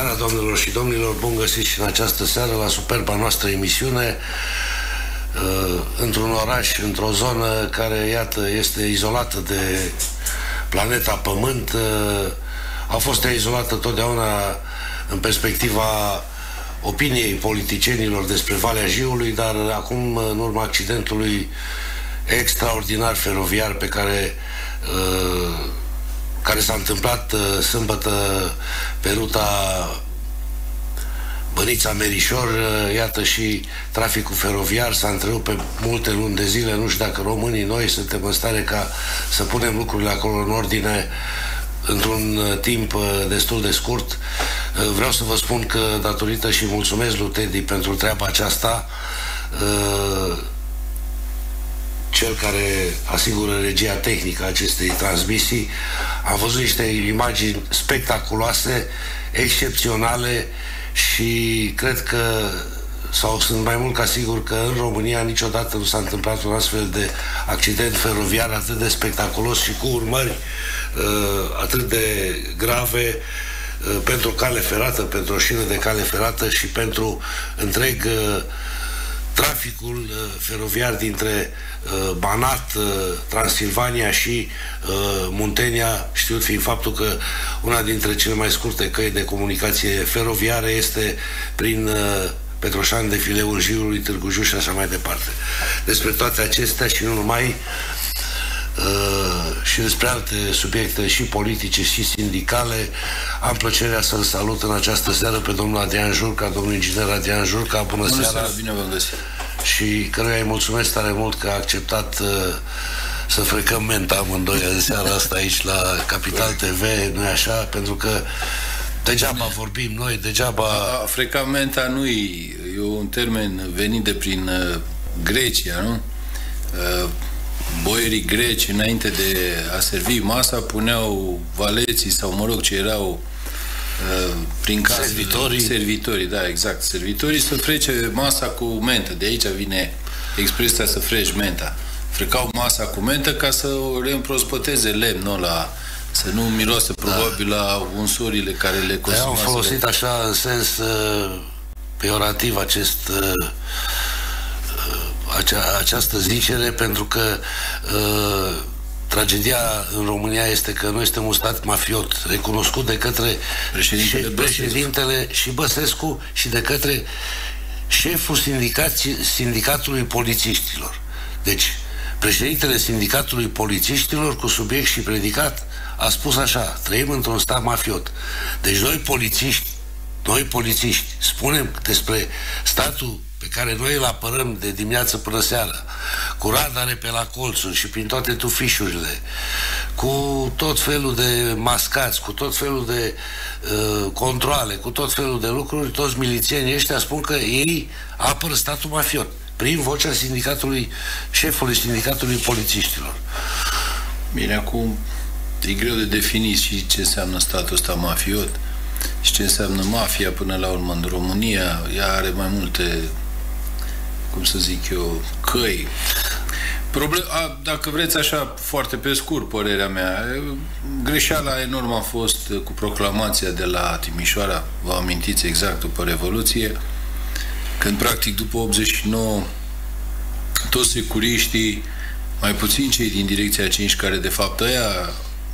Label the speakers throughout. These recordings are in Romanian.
Speaker 1: seara, domnilor și domnilor, bun găsit și în această seară la superba noastră emisiune uh, într-un oraș, într-o zonă care, iată, este izolată de planeta Pământ. Uh, a fost izolată totdeauna în perspectiva opiniei politicienilor despre Valea Jiului, dar acum, în urma accidentului extraordinar feroviar pe care uh, care s-a întâmplat uh, sâmbătă pe ruta Bănița Merișor, uh, iată și traficul feroviar s-a întrerupt pe multe luni de zile, nu știu dacă românii noi suntem în stare ca să punem lucrurile acolo în ordine într-un uh, timp destul de scurt. Vreau să vă spun că datorită și mulțumesc lui Teddy pentru treaba aceasta, cel care asigură regia tehnică a acestei transmisii, am văzut niște imagini spectaculoase, excepționale și cred că sau sunt mai mult ca sigur că în România niciodată nu s-a întâmplat un astfel de accident feroviar atât de spectaculos și cu urmări uh, atât de grave uh, pentru cale ferată, pentru o șină de cale ferată și pentru întreg uh, traficul uh, feroviar dintre uh, Banat, uh, Transilvania și Muntenia, știut fiind faptul că una dintre cele mai scurte căi de comunicație feroviară este prin Petroșan de Fileul Jiului, Târgu Jiu și așa mai departe. Despre toate acestea și nu numai Uh, și despre alte subiecte și politice și sindicale. Am plăcerea să-l salut în această seară pe domnul Adrian Jurca, domnul inginer Adrian Jurca. Bună,
Speaker 2: Bună
Speaker 1: seara!
Speaker 2: seara bine v-am găsit!
Speaker 1: Și căruia îi mulțumesc tare mult că a acceptat uh, să frecăm menta amândoi în seara asta aici la Capital TV, nu așa? Pentru că Degeaba vorbim noi, degeaba...
Speaker 2: A, frecamenta nu e, e un termen venit de prin uh, Grecia, nu? Uh, boierii greci, înainte de a servi masa, puneau valeții sau, mă rog, ce erau uh, prin casă.
Speaker 1: Servitorii.
Speaker 2: Servitorii, da, exact. Servitorii să frece masa cu mentă. De aici vine expresia să freci menta. Frecau masa cu mentă ca să o reîmprospăteze lemnul la să nu miroase da. probabil la unsurile care le consumă.
Speaker 1: Am folosit așa în sens uh, peorativ acest uh, acea, această zicere pentru că uh, tragedia în România este că noi suntem un stat mafiot, recunoscut de către
Speaker 2: președintele, și,
Speaker 1: președintele și Băsescu și de către șeful sindicatului polițiștilor. Deci, președintele sindicatului polițiștilor cu subiect și predicat a spus așa, trăim într-un stat mafiot. Deci noi polițiști, noi polițiști, spunem despre statul pe care noi îl apărăm de dimineață până seara, cu radare pe la colțuri și prin toate tufișurile, cu tot felul de mascați, cu tot felul de uh, controle, cu tot felul de lucruri, toți milițienii ăștia spun că ei apără statul mafiot, prin vocea sindicatului, șefului sindicatului polițiștilor.
Speaker 2: Bine, acum e greu de definit și ce înseamnă statul ăsta mafiot și ce înseamnă mafia până la urmă în România. Ea are mai multe cum să zic eu, căi. Problem, a, dacă vreți așa, foarte pe scurt, părerea mea, greșeala enormă a fost cu proclamația de la Timișoara, vă amintiți exact după Revoluție, când practic după 89 toți securiștii, mai puțin cei din direcția 5 care de fapt ăia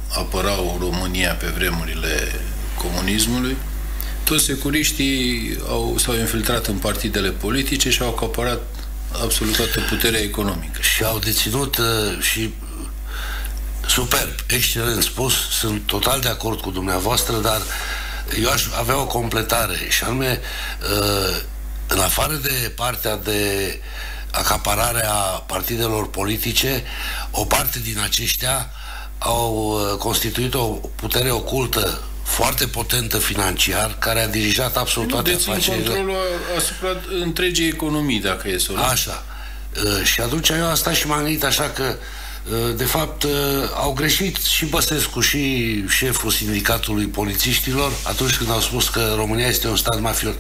Speaker 2: apărau România pe vremurile comunismului, toți securiștii au, s-au infiltrat în partidele politice și au acaparat absolut toată puterea economică.
Speaker 1: Și au deținut uh, și superb, excelent spus, sunt total de acord cu dumneavoastră, dar eu aș avea o completare și anume uh, în afară de partea de acaparare a partidelor politice, o parte din aceștia au uh, constituit o putere ocultă foarte potentă financiar, care a dirijat absolut toate afacerile.
Speaker 2: controlul asupra întregii economii, dacă e să
Speaker 1: Așa. Uh, și atunci eu am stat și m-am gândit așa că uh, de fapt uh, au greșit și Băsescu și șeful sindicatului polițiștilor atunci când au spus că România este un stat mafiot.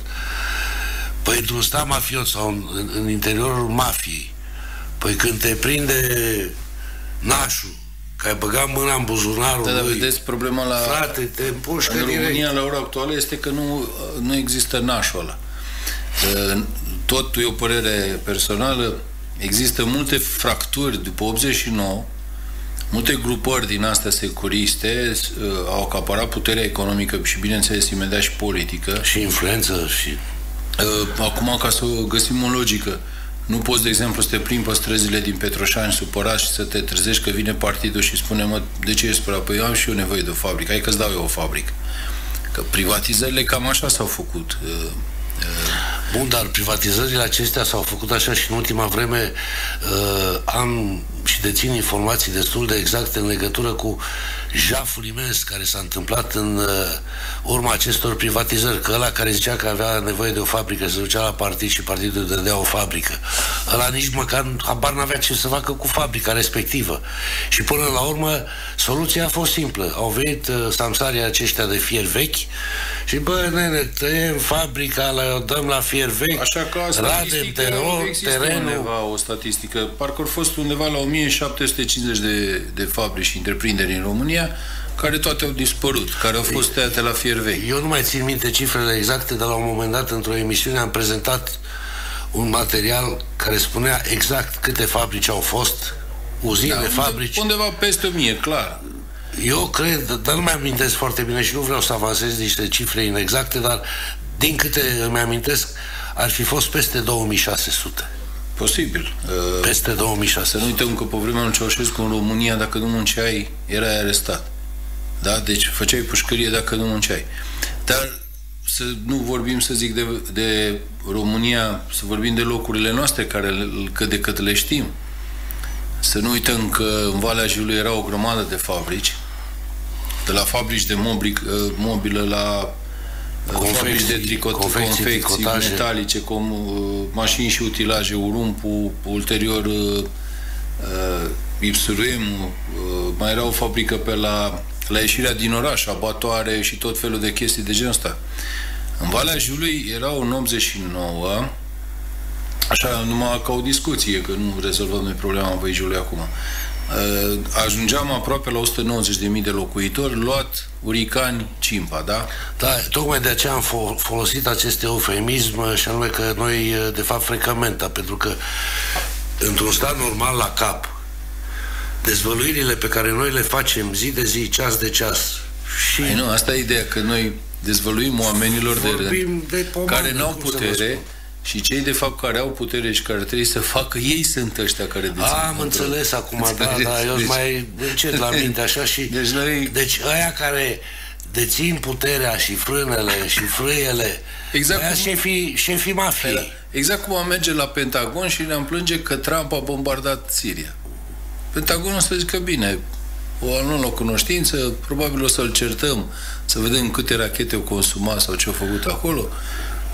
Speaker 1: Păi într-un stat mafiot sau în, în interiorul mafiei, păi când te prinde nașul că ai băgat mâna în buzunarul
Speaker 2: da, da,
Speaker 1: lui.
Speaker 2: vedeți, problema la...
Speaker 1: Frate, te împușcă
Speaker 2: în
Speaker 1: direct.
Speaker 2: România, la ora actuală, este că nu, nu există nașul ăla. Tot e o părere personală, există multe fracturi după 89, multe grupări din astea securiste uh, au acaparat puterea economică și, bineînțeles, imediat și politică.
Speaker 1: Și influență și...
Speaker 2: Uh, acum, ca să găsim o logică, nu poți, de exemplu, să te plimbi pe străzile din Petroșani supărat și să te trezești că vine partidul și spune, mă, de ce ești supărat? Păi eu am și eu nevoie de o fabrică, hai că-ți dau eu o fabrică. Că privatizările cam așa s-au făcut. Uh,
Speaker 1: Bun, dar privatizările acestea s-au făcut așa și în ultima vreme uh, am și dețin informații destul de exacte în legătură cu jaful imens care s-a întâmplat în uh, urma acestor privatizări. Că ăla care zicea că avea nevoie de o fabrică se ducea la partid și partidul dădea o fabrică. Ăla nici măcar habar n-avea ce să facă cu fabrica respectivă. Și până la urmă soluția a fost simplă. Au venit uh, samsarii aceștia de fier vechi și bă, nene, tăiem fabrica, la, dăm la fier vechi,
Speaker 2: Așa că
Speaker 1: radem teror, terenul.
Speaker 2: undeva o statistică. Parcă au fost undeva la 1750 de, de fabrici și întreprinderi în România care toate au dispărut, care au fost tăiate la fier vechi.
Speaker 1: Eu nu mai țin minte cifrele exacte, dar la un moment dat, într-o emisiune, am prezentat un material care spunea exact câte fabrici au fost, uzine, da, fabrici.
Speaker 2: Undeva peste 1000, clar.
Speaker 1: Eu cred, dar nu mi amintesc foarte bine și nu vreau să avansez niște cifre inexacte, dar din câte îmi amintesc, ar fi fost peste 2600.
Speaker 2: Posibil.
Speaker 1: Peste 2600.
Speaker 2: Să nu uităm că pe vremea lui Ceaușescu în România, dacă nu munceai, erai arestat. Da? Deci făceai pușcărie dacă nu munceai. Dar să nu vorbim, să zic, de, de România, să vorbim de locurile noastre, care cât de cât le știm. Să nu uităm că în Valea Jiului era o grămadă de fabrici, de la fabrici de mobric, mobilă la confecții, fabrici de tricot, confecții, confecții tricotaje. metalice, com, mașini și utilaje, Urumpu, ulterior uh, Ipsuruem, uh, mai era o fabrică pe la, la ieșirea din oraș, abatoare și tot felul de chestii de genul ăsta. În Valea Jiului erau în 89 Așa, numai ca o discuție, că nu rezolvăm noi problema Văijului acum. Uh, ajungeam aproape la 190.000 de locuitori, luat Uricani, Cimpa, da?
Speaker 1: Da, tocmai de aceea am fo- folosit acest eufemism și anume că noi, de fapt, frecăm menta, pentru că într-un stat normal la cap, dezvăluirile pe care noi le facem zi de zi, ceas de ceas, și...
Speaker 2: Ai nu, asta e ideea, că noi dezvăluim oamenilor de rând,
Speaker 1: de pomană,
Speaker 2: care n-au putere, și cei de fapt care au putere și care trebuie să facă, ei sunt ăștia care dețin
Speaker 1: A, am control. înțeles acum, da, da, eu deci, mai încet la minte așa și...
Speaker 2: Deci, noi...
Speaker 1: deci ăia care dețin puterea și frânele și frâiele, exact cum... șefii, șefii mafiei.
Speaker 2: Exact cum am merge la Pentagon și ne-am plânge că Trump a bombardat Siria. Pentagonul să zică bine, o anul o cunoștință, probabil o să-l certăm, să vedem câte rachete au consumat sau ce au făcut acolo.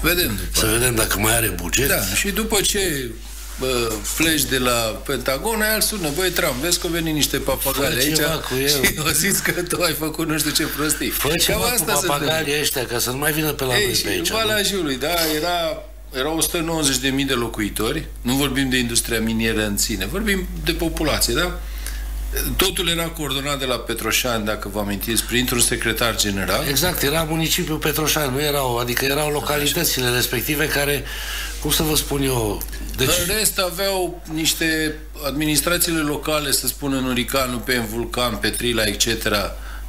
Speaker 2: Vedem după
Speaker 1: Să vedem dacă mai are buget.
Speaker 2: Da, și după ce bă, pleci de la Pentagon, aia îl sună, băi Trump, vezi că veni niște papagali aici
Speaker 1: cu el.
Speaker 2: și au zis că tu ai făcut nu știu ce prostii.
Speaker 1: Fă ceva asta cu papagalii ăștia, ca să nu mai vină pe la Ei, noi pe aici.
Speaker 2: Valea Jiului, da, era erau 190.000 de locuitori, nu vorbim de industria minieră în sine, vorbim de populație, da? Totul era coordonat de la Petroșani, dacă vă amintiți, printr-un secretar general.
Speaker 1: Exact, era municipiul Petroșani, nu erau, adică erau localitățile Așa. respective care, cum să vă spun eu...
Speaker 2: Deci... În rest aveau niște administrațiile locale, să spun în Uricanu, pe în Vulcan, Petrila, etc.,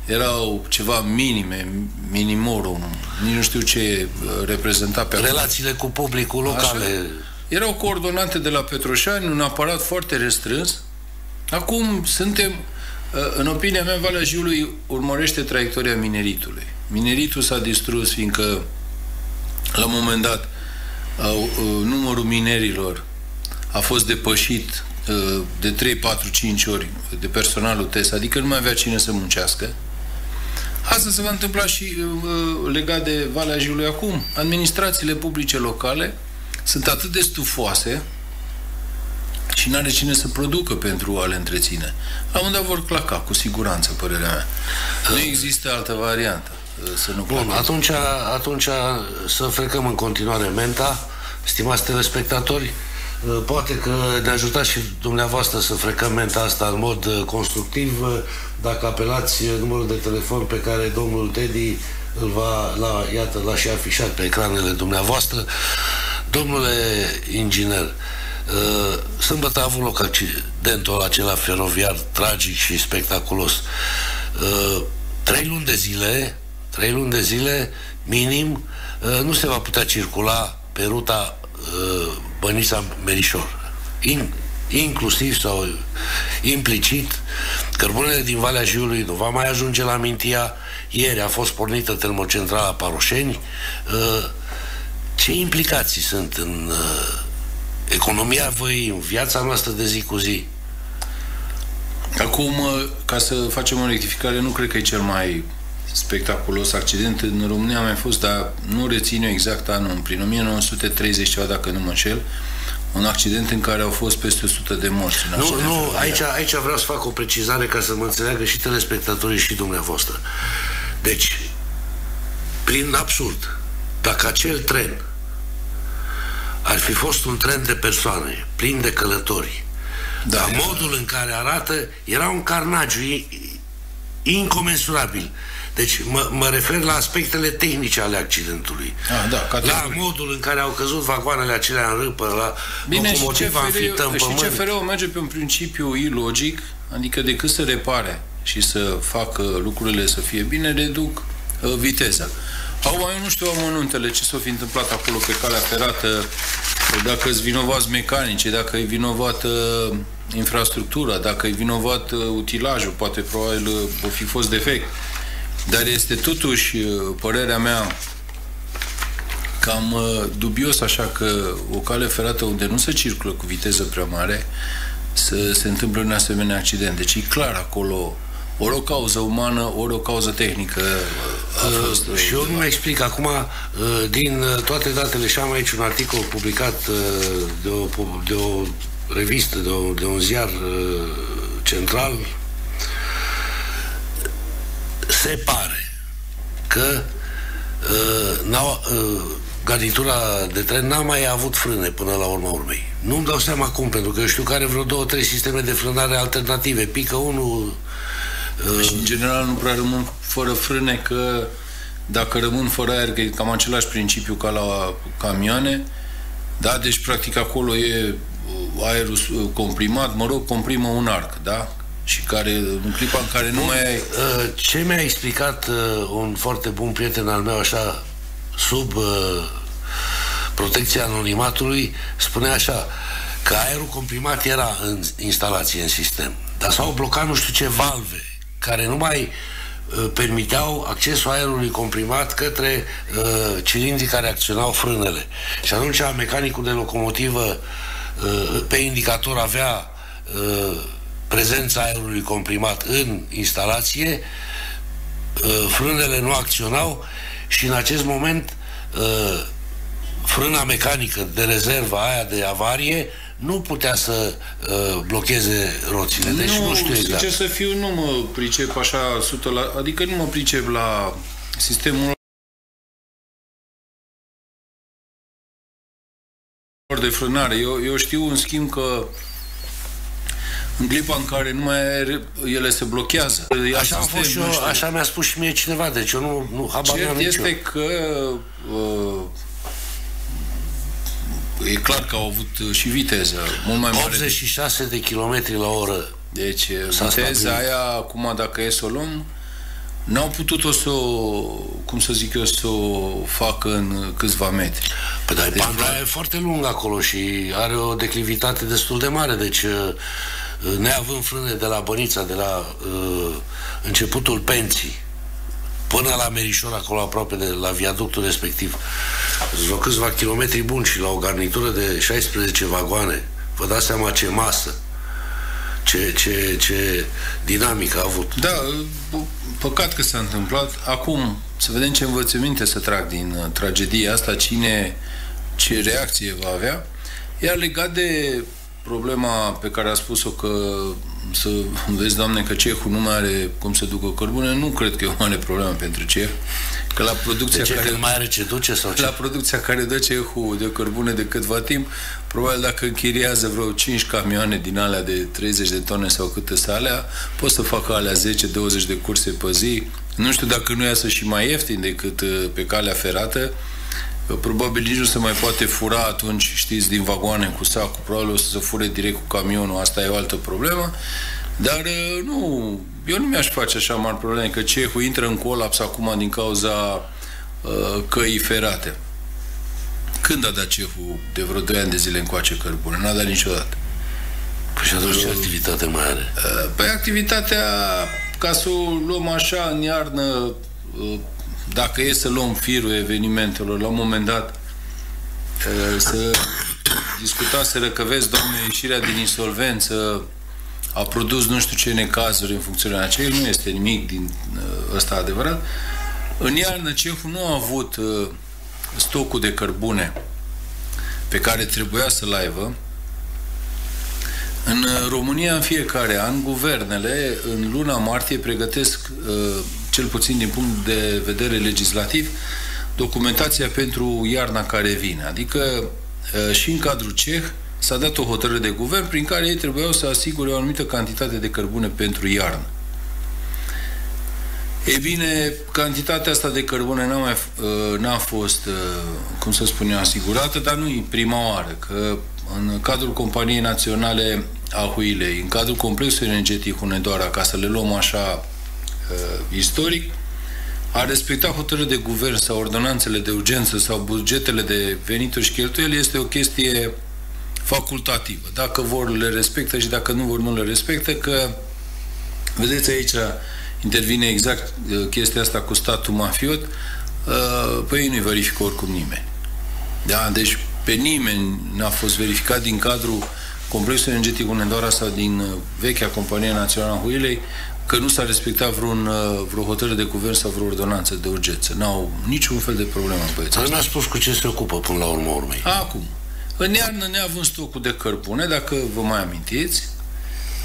Speaker 2: erau ceva minime, minimorum, nici nu știu ce reprezenta pe
Speaker 1: Relațiile acolo. cu publicul locale. Așa.
Speaker 2: Erau coordonate de la Petroșani, un aparat foarte restrâns, Acum suntem, uh, în opinia mea, Valea Jiului urmărește traiectoria mineritului. Mineritul s-a distrus fiindcă, la un moment dat, uh, numărul minerilor a fost depășit uh, de 3, 4, 5 ori de personalul TES, adică nu mai avea cine să muncească. Asta se va întâmpla și legat de Valea Jiului acum. Administrațiile publice locale sunt atât de stufoase și nu are cine să producă pentru a le întreține. La unde vor claca, cu siguranță, părerea mea. Nu există altă variantă. Uh, să nu
Speaker 1: Bun, atunci, atunci să frecăm în continuare menta, stimați telespectatori, Uh, poate că ne ajutați și dumneavoastră să frecăm menta asta în mod uh, constructiv uh, dacă apelați numărul de telefon pe care domnul Teddy îl va, la, iată, l-a și afișat pe ecranele dumneavoastră. Domnule inginer, sâmbătă a avut loc accidentul acela feroviar tragic și spectaculos. Trei luni de zile, trei luni de zile, minim, nu se va putea circula pe ruta Bănița Merișor. In, inclusiv sau implicit, cărbunele din Valea Jiului nu va mai ajunge la Mintia. Ieri a fost pornită termocentrala Paroșeni. Uh, ce implicații sunt în uh, economia voi, în viața noastră de zi cu zi?
Speaker 2: Acum, uh, ca să facem o rectificare, nu cred că e cel mai spectaculos accident. În România a mai fost, dar nu rețin eu exact anul, prin 1930 ceva, dacă nu mă înșel, un accident în care au fost peste 100 de morți.
Speaker 1: Nu, nu, aici, aici vreau să fac o precizare ca să mă înțeleagă și telespectatorii și dumneavoastră. Deci, prin absurd, dacă acel tren ar fi fost un tren de persoane, plin de călători, da, dar modul în care arată era un carnagiu incomensurabil. Deci mă, mă refer la aspectele tehnice ale accidentului.
Speaker 2: Ah, da,
Speaker 1: la modul în care au căzut vagoanele acelea în râpă, la
Speaker 2: Bine, locomotiva înfiptă în pământ. Și CFR-ul merge pe un principiu ilogic, adică decât să repare și să facă lucrurile să fie bine, reduc uh, viteza. Au mai nu știu amănuntele ce s-a fi întâmplat acolo pe calea ferată, dacă sunt vinovați mecanice, dacă e vinovată uh, infrastructura, dacă e vinovat uh, utilajul, poate probabil uh, o fi fost defect. Dar este totuși uh, părerea mea cam uh, dubios așa că o cale ferată unde nu se circulă cu viteză prea mare să se întâmple un asemenea accident. Deci e clar acolo ori o cauză umană, ori o cauză tehnică a fost.
Speaker 1: Uh, și eu nu mai explic. Acum, uh, din toate datele, și am aici un articol publicat uh, de o, de o revistă, de, o, de un ziar uh, central, se pare că uh, n-au, uh, garnitura de tren n-a mai avut frâne până la urma urmei. Nu-mi dau seama cum, pentru că eu știu că are vreo două, trei sisteme de frânare alternative. Pică unul...
Speaker 2: Uh... Și în general nu prea rămân fără frâne, că dacă rămân fără aer, că e cam același principiu ca la camioane, da, deci practic acolo e aerul comprimat, mă rog, comprimă un arc, da? și care, în clipa în care nu mai ai... Uh,
Speaker 1: ce mi-a explicat uh, un foarte bun prieten al meu, așa, sub uh, protecția anonimatului, spune așa, că aerul comprimat era în instalație, în sistem, dar s-au blocat nu știu ce valve, care nu mai permiteau accesul aerului comprimat către uh, cilindrii care acționau frânele. Și atunci mecanicul de locomotivă uh, pe indicator avea uh, prezența aerului comprimat în instalație, uh, frânele nu acționau și în acest moment uh, frâna mecanică de rezervă aia de avarie nu putea să uh, blocheze roțile. Deci nu, nu știu exact.
Speaker 2: Ce să fiu, nu mă pricep așa 100 la, adică nu mă pricep la sistemul de frânare. Eu, eu știu, în schimb, că în clipa în care nu mai ele se blochează.
Speaker 1: Așa, a fost și eu, așa mi-a spus și mie cineva, deci eu nu, nu habar Cert
Speaker 2: este nicio. că uh, e clar că au avut și viteză mult mai mare.
Speaker 1: 86 de kilometri la oră.
Speaker 2: Deci viteza aia, acum dacă e să o luăm, N-au putut-o să o, cum să zic eu, să o facă în câțiva metri.
Speaker 1: Păi dar deci, e foarte lung acolo și are o declivitate destul de mare, deci uh, neavând frâne de la Bănița, de la uh, începutul Penții, până la Merișor, acolo aproape de la viaductul respectiv. Vreo câțiva kilometri buni și la o garnitură de 16 vagoane. Vă dați seama ce masă, ce, ce, ce dinamică a avut.
Speaker 2: Da, păcat că s-a întâmplat. Acum, să vedem ce învățăminte să trag din uh, tragedia asta, cine, ce reacție va avea. Iar legat de problema pe care a spus-o că să vezi, Doamne, că cehul nu mai are cum să ducă cărbune, nu cred că e o mare problemă pentru ceh. Că la producția
Speaker 1: de ce,
Speaker 2: care
Speaker 1: că mai are ce duce sau ce?
Speaker 2: La producția care dă cehu de cărbune de câtva timp, probabil dacă închiriază vreo 5 camioane din alea de 30 de tone sau câte să alea, pot să facă alea 10-20 de curse pe zi. Nu știu dacă nu iasă și mai ieftin decât uh, pe calea ferată, Probabil nici nu se mai poate fura atunci, știți, din vagoane cu sacul, probabil o să se fure direct cu camionul, asta e o altă problemă. Dar uh, nu, eu nu mi-aș face așa mari probleme, că cehul intră în colaps acum din cauza uh, căii ferate. Când a dat cehul de vreo 2 ani de zile încoace cărbune? N-a dat niciodată.
Speaker 1: Păi și atunci ce uh, activitate mai are?
Speaker 2: Uh, păi activitatea, ca să o luăm așa în iarnă, uh, dacă e să luăm firul evenimentelor, la un moment dat să discutaseră că vezi, domnule, ieșirea din insolvență a produs nu știu ce necazuri în funcționarea aceea, nu este nimic din ăsta adevărat. În iarnă, cehul nu a avut stocul de cărbune pe care trebuia să-l aibă. În România, în fiecare an, guvernele, în luna martie, pregătesc cel puțin din punct de vedere legislativ, documentația pentru iarna care vine. Adică și în cadrul ceh s-a dat o hotărâre de guvern prin care ei trebuiau să asigure o anumită cantitate de cărbune pentru iarnă. E bine, cantitatea asta de cărbune n-a, mai, n-a fost, cum să spun eu, asigurată, dar nu e prima oară, că în cadrul Companiei Naționale a Huilei, în cadrul complexului energetic Hunedoara, ca să le luăm așa uh, istoric, a respecta hotărâri de guvern sau ordonanțele de urgență sau bugetele de venituri și cheltuieli este o chestie facultativă. Dacă vor, le respectă și dacă nu vor, nu le respectă, că vedeți aici intervine exact uh, chestia asta cu statul mafiot, uh, păi nu-i verifică oricum nimeni. Da? Deci pe nimeni n-a fost verificat din cadrul complexului energetic Unendora sau din uh, vechea companie națională a Huilei că nu s-a respectat vreun, uh, vreo hotărâre de guvern sau vreo ordonanță de urgență. N-au niciun fel de problemă băieți.
Speaker 1: Dar mi-a spus cu ce se ocupă până la urmă urmei.
Speaker 2: Acum, în iarnă neavând stocul de cărbune, dacă vă mai amintiți,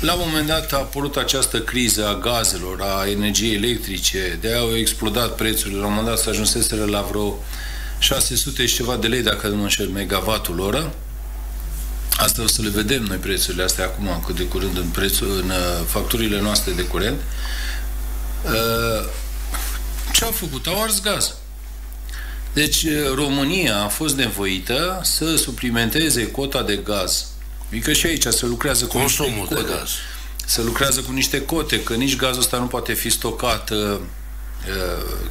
Speaker 2: la un moment dat a apărut această criză a gazelor, a energiei electrice, de aia au explodat prețurile, la un moment dat s-a ajunseseră la vreo 600 și ceva de lei, dacă nu mă înșel, megavatul oră, Asta o să le vedem noi prețurile astea acum, cât de curând în, prețul, în uh, facturile noastre de curent. Uh, ce au făcut? Au ars gaz. Deci uh, România a fost nevoită să suplimenteze cota de gaz. Adică și aici se lucrează cu
Speaker 1: Consumul niște cote. de gaz.
Speaker 2: Se lucrează cu niște cote, că nici gazul ăsta nu poate fi stocat Eh,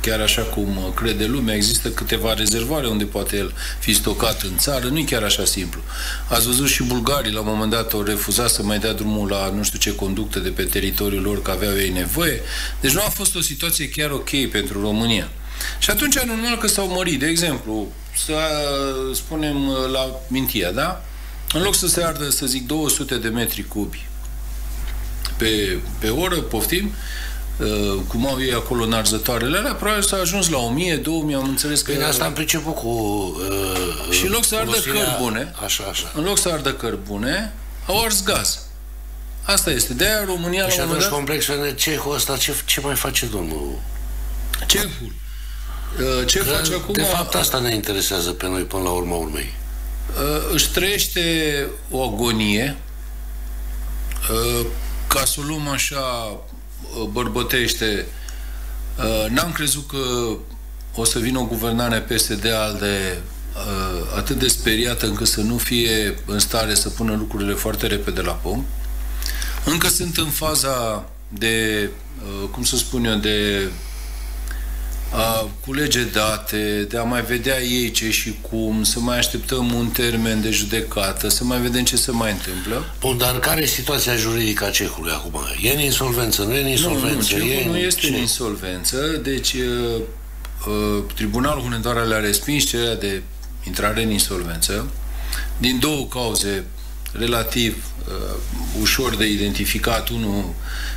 Speaker 2: chiar așa cum crede lumea, există câteva rezervoare unde poate el fi stocat în țară, nu e chiar așa simplu. Ați văzut și bulgarii la un moment dat au refuzat să mai dea drumul la nu știu ce conducte de pe teritoriul lor, că aveau ei nevoie. Deci nu a fost o situație chiar ok pentru România. Și atunci normal că s-au mărit. De exemplu, să spunem la Mintia, da? În loc să se ardă, să zic, 200 de metri cubi pe, pe oră, poftim, Uh, cum au ei acolo în arzătoarele alea, probabil s-a ajuns la 1000, 2000, am înțeles că...
Speaker 1: Bine, asta am priceput cu... Uh,
Speaker 2: și în loc să ardă cărbune,
Speaker 1: așa, așa.
Speaker 2: în loc să ardă cărbune, au ars gaz. Asta este. De-aia România...
Speaker 1: Și atunci dat... complexul cehul ăsta, ce, ce mai face domnul?
Speaker 2: Cehul. Uh, ce că, face acum?
Speaker 1: De fapt, asta ne interesează pe noi până la urma urmei.
Speaker 2: Uh, își trăiește o agonie ca să o luăm așa bărbătește. Uh, n-am crezut că o să vină o guvernare PSD ALDE uh, atât de speriată încât să nu fie în stare să pună lucrurile foarte repede la pom. Încă sunt în faza de, uh, cum să spun eu, de a culege date, de a mai vedea ei ce și cum, să mai așteptăm un termen de judecată, să mai vedem ce se mai întâmplă.
Speaker 1: Bun, dar care e situația juridică a cehului acum? E în insolvență, nu e în insolvență?
Speaker 2: Nu, nu,
Speaker 1: e
Speaker 2: nu este ce? în insolvență, deci uh, uh, Tribunalul Hunedoara le-a respins cererea de intrare în insolvență din două cauze relativ uh, ușor de identificat. Unul,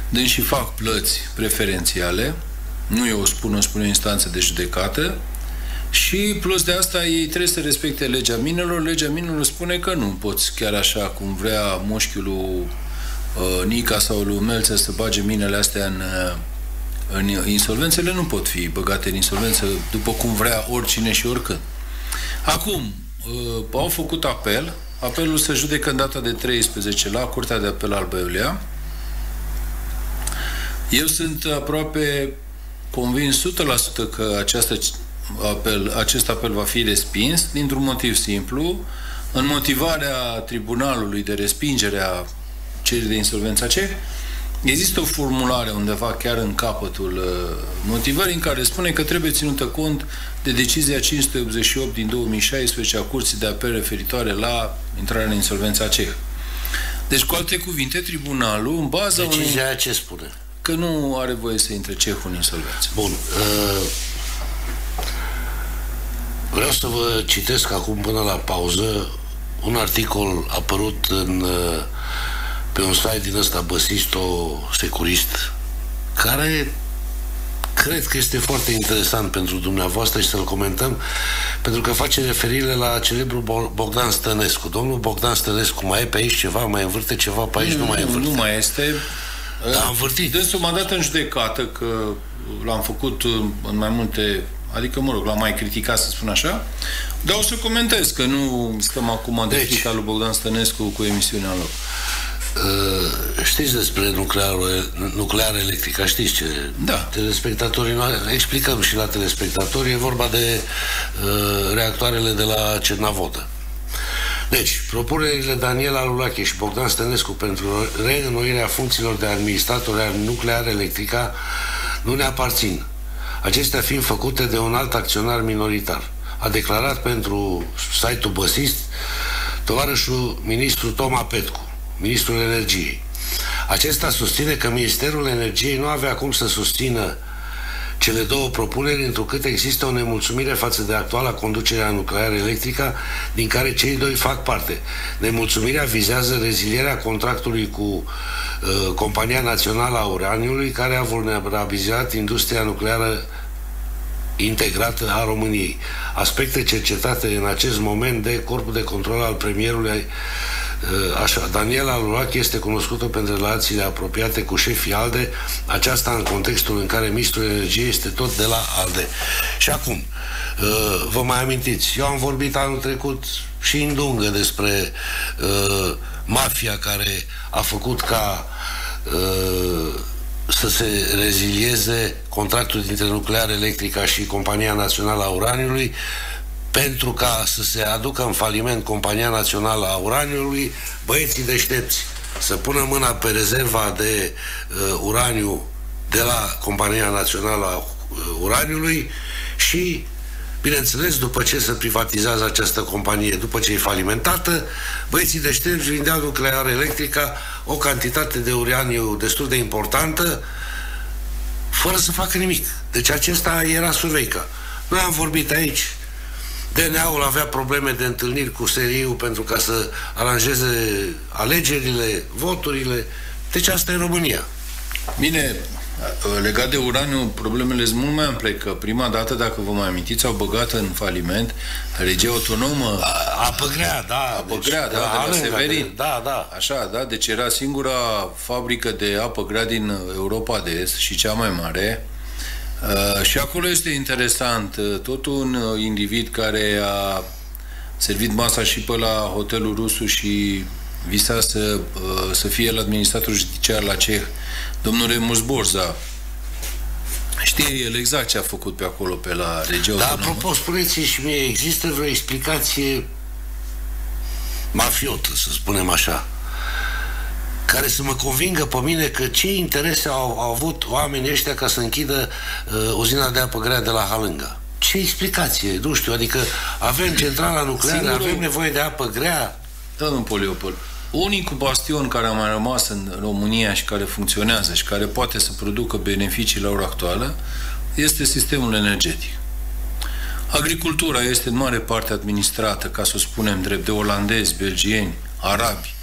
Speaker 2: dând și fac plăți preferențiale, nu eu o spun, o spune o instanță de judecată. Și plus de asta ei trebuie să respecte legea minelor. Legea minelor spune că nu poți chiar așa cum vrea mușchiul lui uh, Nica sau lui Melță să bage minele astea în, uh, în insolvențele nu pot fi băgate în insolvență după cum vrea oricine și oricând. Acum, uh, au făcut apel, apelul se judecă în data de 13 la Curtea de Apel al Băiulea. Eu sunt aproape convins 100% că această apel, acest apel va fi respins dintr-un motiv simplu. În motivarea tribunalului de respingere a cererii de insolvență ce Există o formulare undeva chiar în capătul uh, motivării în care spune că trebuie ținută cont de decizia 588 din 2016 a Curții de Apel referitoare la intrarea în insolvența ceh. Deci, cu alte cuvinte, tribunalul, în baza
Speaker 1: Decizia unui... ce spune?
Speaker 2: Că nu are voie să intre cehul în insolvență.
Speaker 1: Bun. Uh, vreau să vă citesc acum până la pauză un articol apărut în uh, pe un site din ăsta băsisto-securist, care cred că este foarte interesant pentru dumneavoastră și să-l comentăm, pentru că face referire la celebrul Bogdan Stănescu. Domnul Bogdan Stănescu mai e pe aici ceva, mai învârte ceva pe aici, nu, nu mai învârte.
Speaker 2: Nu mai este.
Speaker 1: Da, am învârtit.
Speaker 2: Dânsul m-a dat în judecată că l-am făcut în mai multe Adică, mă rog, l-am mai criticat, să spun așa. Dar o să comentez, că nu stăm acum de deci, lui Bogdan Stănescu cu emisiunea lor.
Speaker 1: Uh, știți despre nuclearul, nuclear electrică, știți ce?
Speaker 2: Da.
Speaker 1: Telespectatorii, explicăm și la telespectatori, e vorba de uh, reactoarele de la Cernavodă. Deci, propunerile Daniela Lulache și Bogdan Stănescu pentru reînnoirea funcțiilor de administrator al nuclear electrica nu ne aparțin. Acestea fiind făcute de un alt acționar minoritar. A declarat pentru site-ul Băsist tovarășul ministru Toma Petcu ministrul energiei. Acesta susține că Ministerul Energiei nu avea cum să susțină cele două propuneri, întrucât există o nemulțumire față de actuala conducere a nucleară electrică, din care cei doi fac parte. Nemulțumirea vizează rezilierea contractului cu uh, Compania Națională a Uraniului, care a vulnerabilizat industria nucleară integrată a României. Aspecte cercetate în acest moment de Corpul de Control al Premierului Uh, așa, Daniela Lulac este cunoscută pentru relațiile apropiate cu șefii ALDE, aceasta în contextul în care ministrul energiei este tot de la ALDE. Și acum, uh, vă mai amintiți, eu am vorbit anul trecut și în dungă despre uh, mafia care a făcut ca să se rezilieze contractul dintre Nuclear Electrica și Compania Națională a Uraniului pentru ca să se aducă în faliment Compania Națională a Uraniului, băieții deștepți să pună mâna pe rezerva de uh, uraniu de la Compania Națională a uh, Uraniului și, bineînțeles, după ce se privatizează această companie, după ce e falimentată, băieții deștepți vindeau nuclear electrica o cantitate de uraniu destul de importantă, fără să facă nimic. Deci acesta era Suveica. Noi am vorbit aici DNA-ul avea probleme de întâlniri cu seriul pentru ca să aranjeze alegerile, voturile. Deci asta e România.
Speaker 2: Bine, legat de uraniu, problemele sunt mult mai ample, că prima dată, dacă vă mai amintiți, au băgat în faliment regia autonomă.
Speaker 1: A, apă grea, da.
Speaker 2: Apă deci, grea, da, da, de la Severin.
Speaker 1: Da, da.
Speaker 2: Așa, da, deci era singura fabrică de apă grea din Europa de Est și cea mai mare. Uh, și acolo este interesant, uh, tot un uh, individ care a servit masa și pe la hotelul Rusu și visa să, uh, să fie la administratul judiciar la Ceh, domnul Remus Borza, Știe el exact ce a făcut pe acolo, pe la regia
Speaker 1: Da, apropo, spuneți și mie, există vreo explicație mafiotă, să spunem așa, care să mă convingă pe mine că ce interese au, au avut oamenii ăștia ca să închidă uh, uzina de apă grea de la Halânga. Ce explicație? Nu știu, adică avem centrala nucleară, Singurul... avem nevoie de apă grea.
Speaker 2: Domnul Poliopol, unicul bastion care a mai rămas în România și care funcționează și care poate să producă beneficii la ora actuală este sistemul energetic. Agricultura este în mare parte administrată, ca să o spunem drept, de olandezi, belgieni, arabi,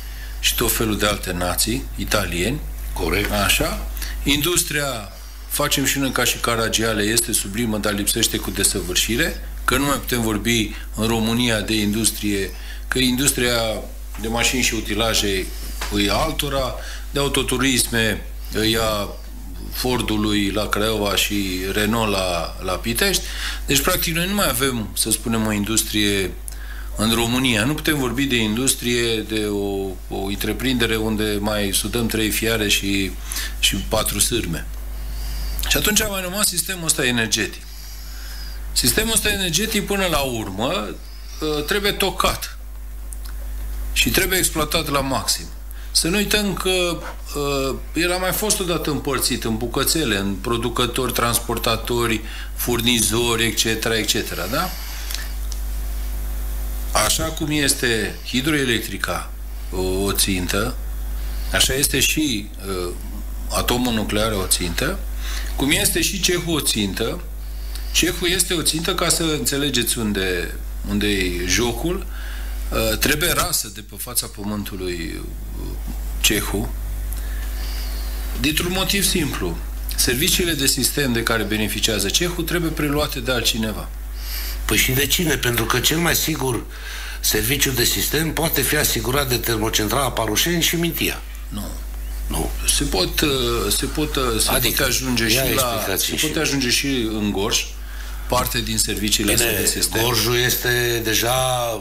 Speaker 2: și tot felul de alte nații, italieni.
Speaker 1: Corect.
Speaker 2: Așa. Industria, facem și noi ca și Caragiale, este sublimă, dar lipsește cu desăvârșire, că nu mai putem vorbi în România de industrie, că industria de mașini și utilaje îi altora, de autoturisme îi ia Fordului la Craiova și Renault la, la Pitești. Deci, practic, noi nu mai avem, să spunem, o industrie în România. Nu putem vorbi de industrie, de o, o întreprindere unde mai sudăm trei fiare și, și patru sârme. Și atunci a mai rămas sistemul ăsta energetic. Sistemul ăsta energetic, până la urmă, ă, trebuie tocat și trebuie exploatat la maxim. Să nu uităm că uh, el a mai fost odată împărțit în bucățele, în producători, transportatori, furnizori, etc., etc., da? Așa cum este hidroelectrica o, o țintă, așa este și uh, atomul nuclear o țintă, cum este și cehul o țintă, cehul este o țintă, ca să înțelegeți unde, unde e jocul, uh, trebuie rasă de pe fața pământului uh, cehul, dintr-un motiv simplu. Serviciile de sistem de care beneficiază cehul trebuie preluate de altcineva.
Speaker 1: Păi și de cine? Pentru că cel mai sigur serviciu de sistem poate fi asigurat de termocentrala Parușeni și Mintia.
Speaker 2: Nu.
Speaker 1: Nu.
Speaker 2: Se pot, uh, se pot, uh, se adică, poate ajunge și la, se poate ajunge și în Gorj, parte din serviciile Bine, astea de sistem.
Speaker 1: Gorjul este deja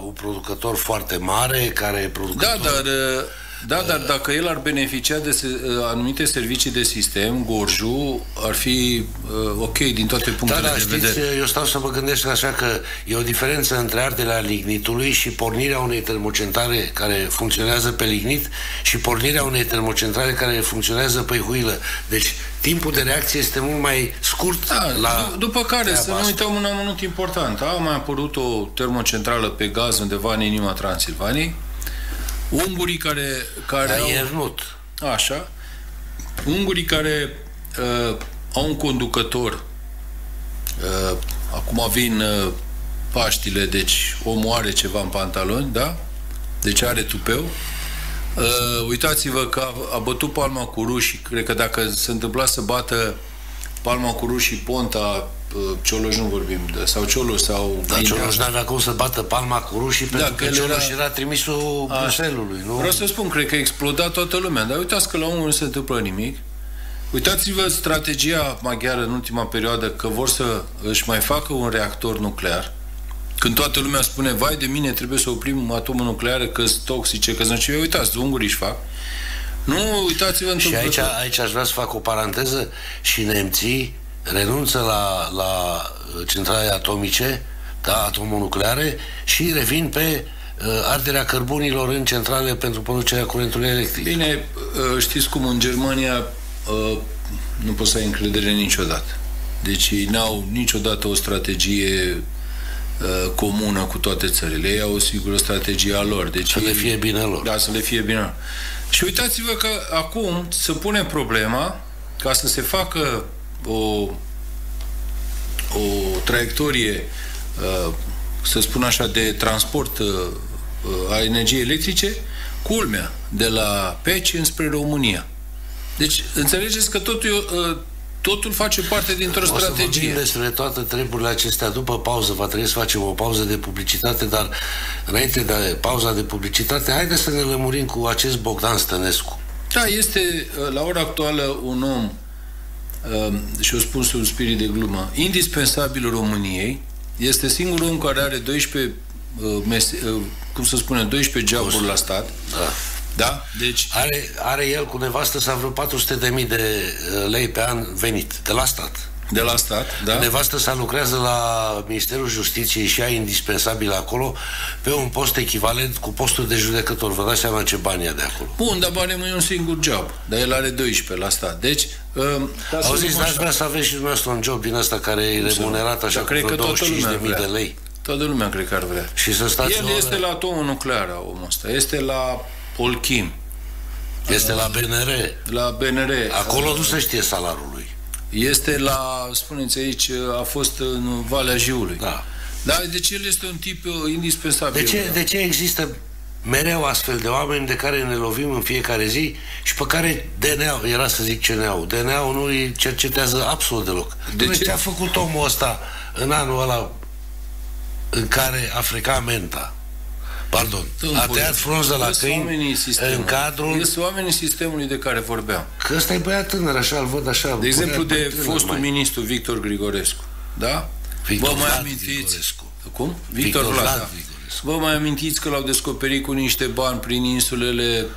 Speaker 1: un producător foarte mare, care e producător...
Speaker 2: Da, dar uh, da, dar dacă el ar beneficia de se, uh, anumite servicii de sistem, Gorju ar fi uh, ok din toate punctele da, da,
Speaker 1: de
Speaker 2: știți, vedere.
Speaker 1: Eu stau să mă gândesc așa că e o diferență între ardele lignitului și pornirea unei termocentrale care funcționează pe lignit și pornirea unei termocentrale care funcționează pe huilă. Deci timpul de reacție este mult mai scurt
Speaker 2: da, la După care, să nu uităm un amănunt important. A mai apărut o termocentrală pe gaz undeva în inima Transilvaniei, Ungurii care, care
Speaker 1: au... Iernut.
Speaker 2: Așa. Ungurii care uh, au un conducător uh, acum vin uh, Paștile, deci omul are ceva în pantaloni, da? Deci are tupeu. Uh, uitați-vă că a, a bătut palma cu rușii. Cred că dacă se întâmpla să bată palma cu rușii Ponta Cioloș nu vorbim, de, sau Cioloș sau...
Speaker 1: Dar Cioloș n-avea cum să bată palma cu rușii da, pentru că, că Cioloș era, era trimisul a, Bruselului, nu?
Speaker 2: Vreau să spun, cred că a explodat toată lumea, dar uitați că la unul nu se întâmplă nimic. Uitați-vă strategia maghiară în ultima perioadă că vor să își mai facă un reactor nuclear. Când toată lumea spune, vai de mine, trebuie să oprim atomul nuclear, că sunt toxice, că sunt ce uitați, ungurii își fac. Nu, uitați-vă
Speaker 1: Și aici, aici aș vrea să fac o paranteză și nemții renunță la, la centrale atomice, da, atomonucleare și revin pe uh, arderea cărbunilor în centrale pentru producerea curentului electric.
Speaker 2: Bine, uh, știți cum în Germania uh, nu poți să ai încredere niciodată. Deci ei n-au niciodată o strategie uh, comună cu toate țările. Ei au o sigură strategie a lor. Deci
Speaker 1: să ei, le fie bine lor.
Speaker 2: Da, să le fie bine lor. Și uitați-vă că acum se pune problema ca să se facă o, o traiectorie, uh, să spun așa, de transport uh, a energiei electrice, culmea, de la Peci înspre România. Deci, înțelegeți că totul, uh, totul face parte dintr-o o strategie.
Speaker 1: O să despre toate treburile acestea după pauză. Va trebui să facem o pauză de publicitate, dar înainte de pauza de publicitate, haideți să ne lămurim cu acest Bogdan Stănescu.
Speaker 2: Da, este la ora actuală un om Ehm, și o spun sub spirit de glumă, indispensabil României, este singurul om care are 12 uh, mese, uh, cum să spune, 12 joburi la stat.
Speaker 1: Da.
Speaker 2: Da? Deci...
Speaker 1: Are, are el cu nevastă sa vreo 400 de mii de uh, lei pe an venit de la stat.
Speaker 2: De la stat, da.
Speaker 1: Nevastă sa lucrează la Ministerul Justiției și ea indispensabil acolo pe un post echivalent cu postul de judecător. Vă dați seama ce bani de acolo.
Speaker 2: Bun, dar banii e un singur job. Dar el are 12 la stat. Deci,
Speaker 1: um, Auziți, n-aș vrea să aveți și dumneavoastră un job din ăsta care e remunerat așa cu cred că toată lumea de, de lei.
Speaker 2: Toată lumea cred că ar vrea.
Speaker 1: Și să stați
Speaker 2: El este la atomul nuclear, omul ăsta. Este la Polchim.
Speaker 1: Este la BNR.
Speaker 2: La BNR.
Speaker 1: Acolo nu se știe salariul lui.
Speaker 2: Este la, spuneți aici, a fost în Valea Jiului.
Speaker 1: Da.
Speaker 2: Da, deci el este un tip uh, indispensabil.
Speaker 1: De ce, de ce există mereu astfel de oameni de care ne lovim în fiecare zi și pe care DNA, era să zic CNA-ul, DNA-ul nu îi cercetează absolut deloc. De ce? ce a făcut omul ăsta în anul ăla în care a frecat menta? Pardon, a tăiat frunză la câini în cadrul...
Speaker 2: Sunt oamenii sistemului de care vorbeam.
Speaker 1: Că ăsta e băiat tânăr, așa îl văd așa.
Speaker 2: De exemplu, de fostul mai. ministru Victor Grigorescu. Da?
Speaker 1: Victor Vă mai Vlad amintiți? Grigorescu.
Speaker 2: Cum? Victor, Victor Vlad, Vlad da. Grigorescu. Vă mai amintiți că l-au descoperit cu niște bani prin insulele Uh,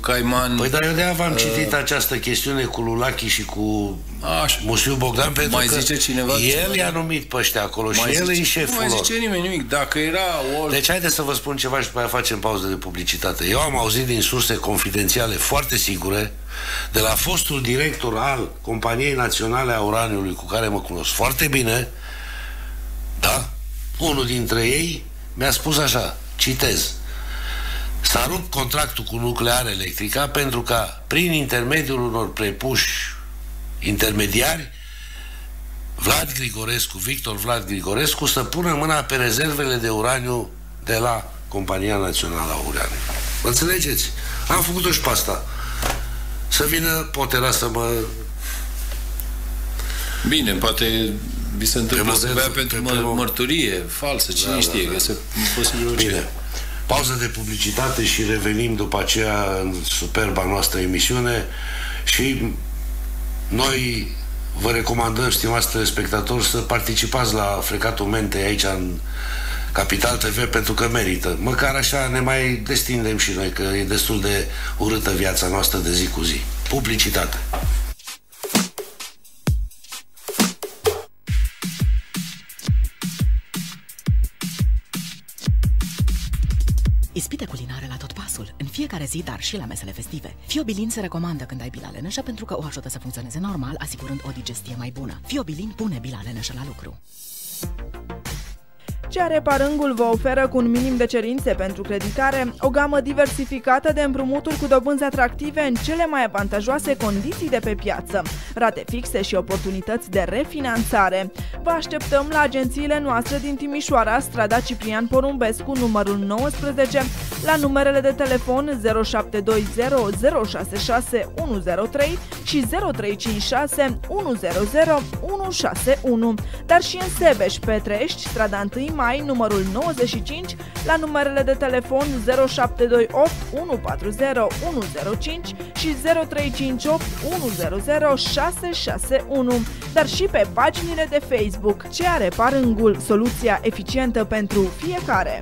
Speaker 2: Caiman...
Speaker 1: Păi dar eu de-aia v-am uh, citit această chestiune cu Lulachi și cu așa. Musiu Bogdan, pentru
Speaker 2: mai
Speaker 1: că
Speaker 2: zice cineva
Speaker 1: el i-a numit pe ăștia acolo mai și el zice, e șeful
Speaker 2: Nu mai zice nimeni nimic. Dacă era... O...
Speaker 1: Deci haideți să vă spun ceva și după aia facem pauză de publicitate. Eu am auzit din surse confidențiale foarte sigure de la fostul director al Companiei Naționale a Uraniului, cu care mă cunosc foarte bine, da? Unul dintre ei mi-a spus așa, citez, S-a rupt contractul cu nuclear electrica pentru ca, prin intermediul unor prepuși intermediari, Vlad Grigorescu, Victor Vlad Grigorescu, să pună mâna pe rezervele de uraniu de la Compania Națională a Uraniului. Mă înțelegeți? Am făcut-o și pe asta. Să vină potera să mă...
Speaker 2: Bine, poate vi se întâmplă să bea pentru mă, mărturie falsă, cine da, știe, da, da. că se posibil orice. Bine.
Speaker 1: Pauză de publicitate și revenim după aceea în superba noastră emisiune și noi vă recomandăm, stimați telespectatori, să participați la Frecatul Mente aici în Capital TV pentru că merită. Măcar așa ne mai destindem și noi, că e destul de urâtă viața noastră de zi cu zi. Publicitate.
Speaker 3: Ispite culinare la tot pasul, în fiecare zi, dar și la mesele festive. Fiobilin se recomandă când ai bila leneșă pentru că o ajută să funcționeze normal, asigurând o digestie mai bună. Fiobilin pune bila leneșă la lucru.
Speaker 4: CR Parângul vă oferă cu un minim de cerințe pentru creditare o gamă diversificată de împrumuturi cu dobânzi atractive în cele mai avantajoase condiții de pe piață, rate fixe și oportunități de refinanțare. Vă așteptăm la agențiile noastre din Timișoara, strada Ciprian Porumbescu, numărul 19, la numerele de telefon 0720 066 103 și 0356 100 161, dar și în Sebeș, Petrești, strada 1 mai, numărul 95, la numerele de telefon 0728 140 105 și 0358 100 661, dar și pe paginile de Facebook Ce are Parângul, soluția eficientă pentru fiecare.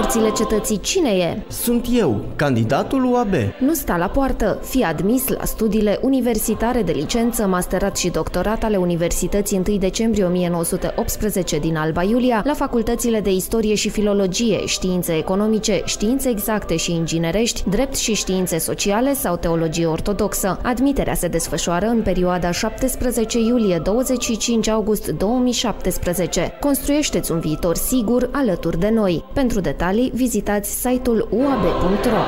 Speaker 5: Porțile cetății cine e?
Speaker 6: Sunt eu, candidatul UAB.
Speaker 5: Nu sta la poartă. Fii admis la studiile universitare de licență, masterat și doctorat ale Universității 1 decembrie 1918 din Alba Iulia, la facultățile de Istorie și Filologie, Științe Economice, Științe Exacte și Inginerești, Drept și Științe Sociale sau Teologie Ortodoxă. Admiterea se desfășoară în perioada 17 iulie-25 august 2017. Construiește-ți un viitor sigur alături de noi. Pentru detalii detalii, vizitați site-ul uab.ro.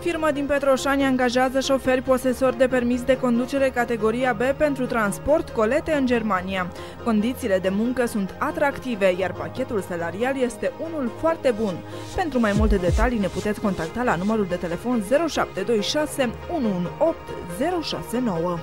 Speaker 4: firmă din Petroșani angajează șoferi posesori de permis de conducere categoria B pentru transport colete în Germania. Condițiile de muncă sunt atractive, iar pachetul salarial este unul foarte bun. Pentru mai multe detalii ne puteți contacta la numărul de telefon 0726 118 069.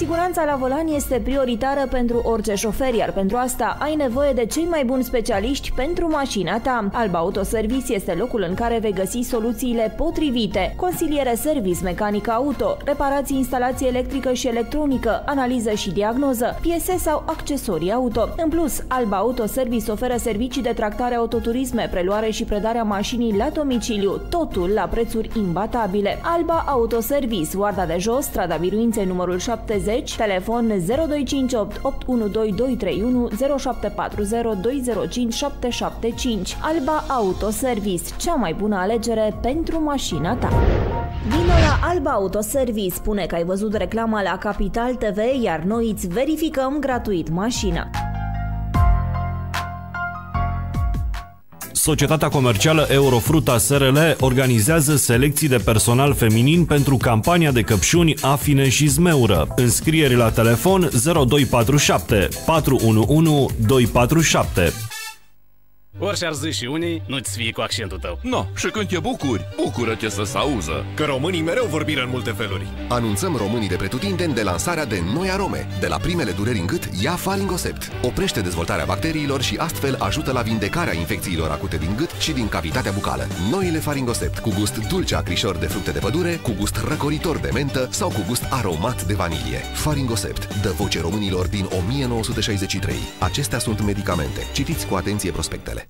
Speaker 7: Siguranța la volan este prioritară pentru orice șofer, iar pentru asta ai nevoie de cei mai buni specialiști pentru mașina ta. Alba Autoservice este locul în care vei găsi soluțiile potrivite. Consiliere service mecanică auto, reparații, instalație electrică și electronică, analiză și diagnoză, piese sau accesorii auto. În plus, Alba Autoservice oferă servicii de tractare autoturisme, preluare și predarea mașinii la domiciliu, totul la prețuri imbatabile. Alba Autoservice, Oarda de Jos, strada Biruinței numărul 70, 20, telefon 0258 812231 0740 205 775. Alba Autoservice, cea mai bună alegere pentru mașina ta. Vino la Alba Autoservice, spune că ai văzut reclama la Capital TV, iar noi îți verificăm gratuit mașina.
Speaker 8: Societatea Comercială Eurofruta SRL organizează selecții de personal feminin pentru campania de căpșuni Afine și Zmeură. Înscrieri la telefon 0247 411 247.
Speaker 9: Orice ar zice unii, nu-ți fie cu accentul tău.
Speaker 10: No, și când te bucuri, bucură-te să se auză.
Speaker 11: Că românii mereu vorbire în multe feluri.
Speaker 12: Anunțăm românii de pretutindeni de lansarea de noi arome. De la primele dureri în gât, ia Faringosept. Oprește dezvoltarea bacteriilor și astfel ajută la vindecarea infecțiilor acute din gât și din cavitatea bucală. Noile Faringosept, cu gust dulce acrișor de fructe de pădure, cu gust răcoritor de mentă sau cu gust aromat de vanilie. Faringosept dă voce românilor din 1963. Acestea sunt medicamente. Citiți cu atenție prospectele.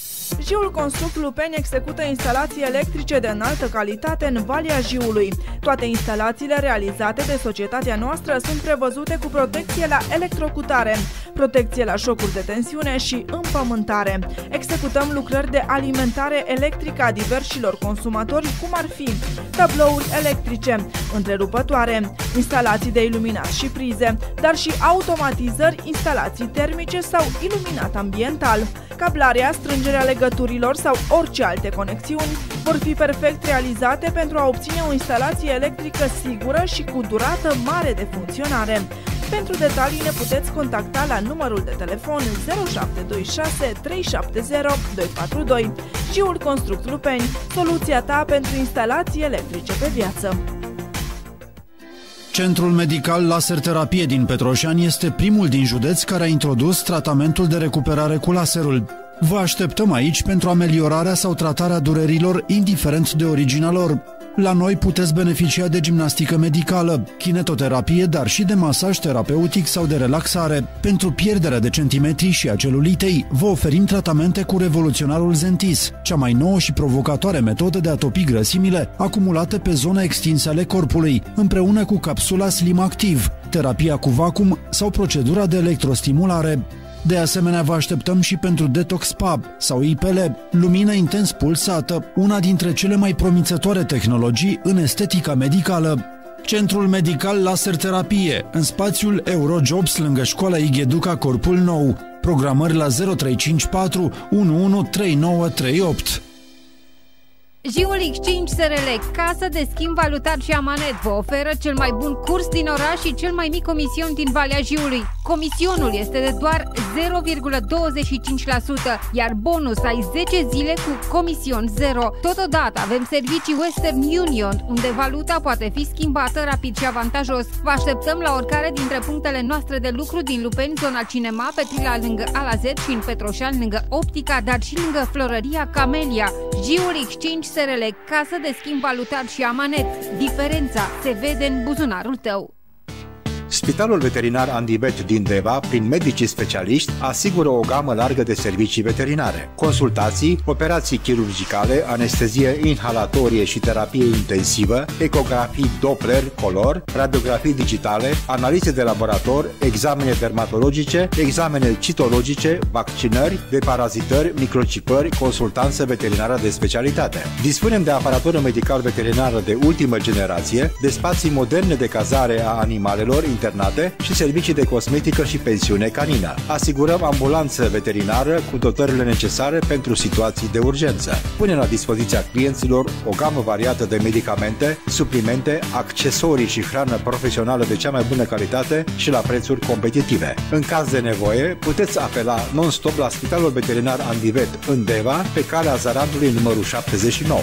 Speaker 4: Jiul Construct Lupeni execută instalații electrice de înaltă calitate în Valea Jiului. Toate instalațiile realizate de societatea noastră sunt prevăzute cu protecție la electrocutare, protecție la șocuri de tensiune și împământare. Executăm lucrări de alimentare electrică a diversilor consumatori, cum ar fi tablouri electrice, întrerupătoare, instalații de iluminat și prize, dar și automatizări, instalații termice sau iluminat ambiental. Cablarea, strângerea legăturilor sau orice alte conexiuni vor fi perfect realizate pentru a obține o instalație electrică sigură și cu durată mare de funcționare. Pentru detalii ne puteți contacta la numărul de telefon 0726 370 242. Giul Construct Lupeni, soluția ta pentru instalații electrice pe viață.
Speaker 13: Centrul Medical Laser Terapie din Petroșani este primul din județ care a introdus tratamentul de recuperare cu laserul. Vă așteptăm aici pentru ameliorarea sau tratarea durerilor, indiferent de originea lor. La noi puteți beneficia de gimnastică medicală, kinetoterapie, dar și de masaj terapeutic sau de relaxare. Pentru pierderea de centimetri și a celulitei, vă oferim tratamente cu revoluționarul Zentis, cea mai nouă și provocatoare metodă de a topi grăsimile acumulate pe zone extinse ale corpului, împreună cu capsula Slim Active, terapia cu vacum sau procedura de electrostimulare. De asemenea, vă așteptăm și pentru Detox Pub sau IPL, lumină intens pulsată, una dintre cele mai promițătoare tehnologii în estetica medicală. Centrul Medical Laser Terapie, în spațiul Eurojobs lângă școala Igheduca Corpul Nou. Programări la 0354 113938.
Speaker 14: Jiul Exchange SRL, casă de schimb valutar și amanet, vă oferă cel mai bun curs din oraș și cel mai mic comision din Valea Jiului. Comisionul este de doar 0,25%, iar bonus ai 10 zile cu comision 0. Totodată avem servicii Western Union, unde valuta poate fi schimbată rapid și avantajos. Vă așteptăm la oricare dintre punctele noastre de lucru din Lupeni, zona Cinema, Petrila lângă Alazet și în Petroșan lângă Optica, dar și lângă Florăria Camelia. Jiul Exchange SRL, casă de schimb valutar și amanet. Diferența se vede în buzunarul tău.
Speaker 15: Spitalul veterinar Andibet din Deva, prin medicii specialiști, asigură o gamă largă de servicii veterinare. Consultații, operații chirurgicale, anestezie inhalatorie și terapie intensivă, ecografii Doppler, color, radiografii digitale, analize de laborator, examene dermatologice, examene citologice, vaccinări, deparazitări, microcipări, consultanță veterinară de specialitate. Dispunem de aparatură medical veterinară de ultimă generație, de spații moderne de cazare a animalelor, internate și servicii de cosmetică și pensiune canină. Asigurăm ambulanță veterinară cu dotările necesare pentru situații de urgență. Punem la dispoziția clienților o gamă variată de medicamente, suplimente, accesorii și hrană profesională de cea mai bună calitate și la prețuri competitive. În caz de nevoie, puteți apela non-stop la Spitalul Veterinar Andivet în Deva, pe calea Zarandului numărul 79.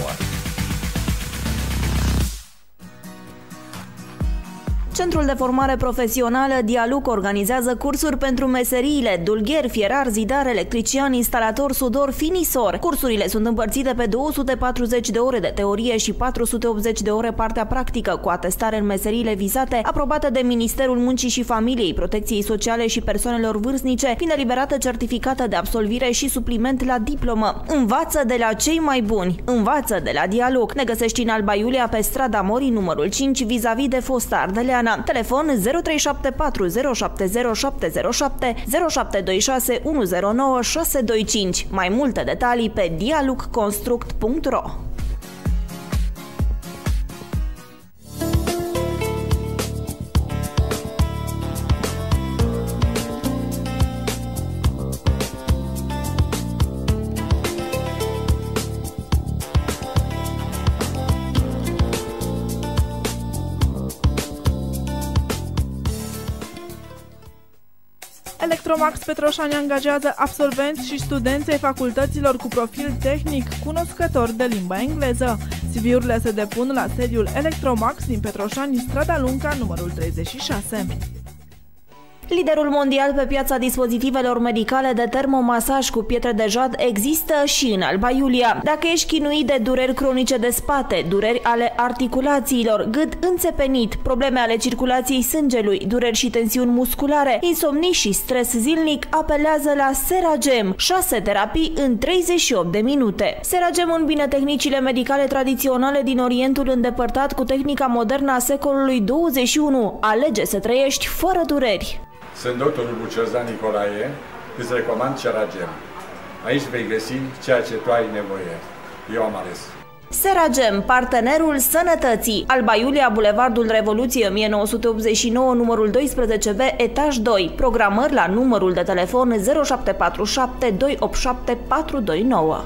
Speaker 7: Centrul de formare profesională Dialuc organizează cursuri pentru meseriile dulgher, fierar, zidar, electrician, instalator, sudor, finisor. Cursurile sunt împărțite pe 240 de ore de teorie și 480 de ore partea practică, cu atestare în meseriile vizate, aprobată de Ministerul Muncii și Familiei, Protecției Sociale și Persoanelor Vârstnice, fiind eliberată certificată de absolvire și supliment la diplomă. Învață de la cei mai buni. Învață de la Dialog. Ne găsești în Alba Iulia pe strada Morii numărul 5 vis-a-vis -vis de Fosta Ardeleana. Telefon 0374 070707 0726 109 625. Mai multe detalii pe dialucconstruct.ro
Speaker 4: Electromax Petroșani angajează absolvenți și studenți ai facultăților cu profil tehnic cunoscător de limba engleză. CV-urile se depun la sediul Electromax din Petroșani, strada Lunca, numărul 36.
Speaker 7: Liderul mondial pe piața dispozitivelor medicale de termomasaj cu pietre de jad există și în Alba Iulia. Dacă ești chinuit de dureri cronice de spate, dureri ale articulațiilor, gât înțepenit, probleme ale circulației sângelui, dureri și tensiuni musculare, insomnii și stres zilnic, apelează la Seragem, 6 terapii în 38 de minute. Seragem îmbină tehnicile medicale tradiționale din Orientul îndepărtat cu tehnica modernă a secolului 21. Alege să trăiești fără dureri.
Speaker 16: Sunt doctorul Buciozan Nicolae, îți recomand Ceragem. Aici vei găsi ceea ce tu ai nevoie. Eu am ales.
Speaker 7: Seragem, partenerul sănătății. Alba Iulia, Bulevardul Revoluției 1989, numărul 12B, etaj 2. Programări la numărul de telefon 0747 287 429.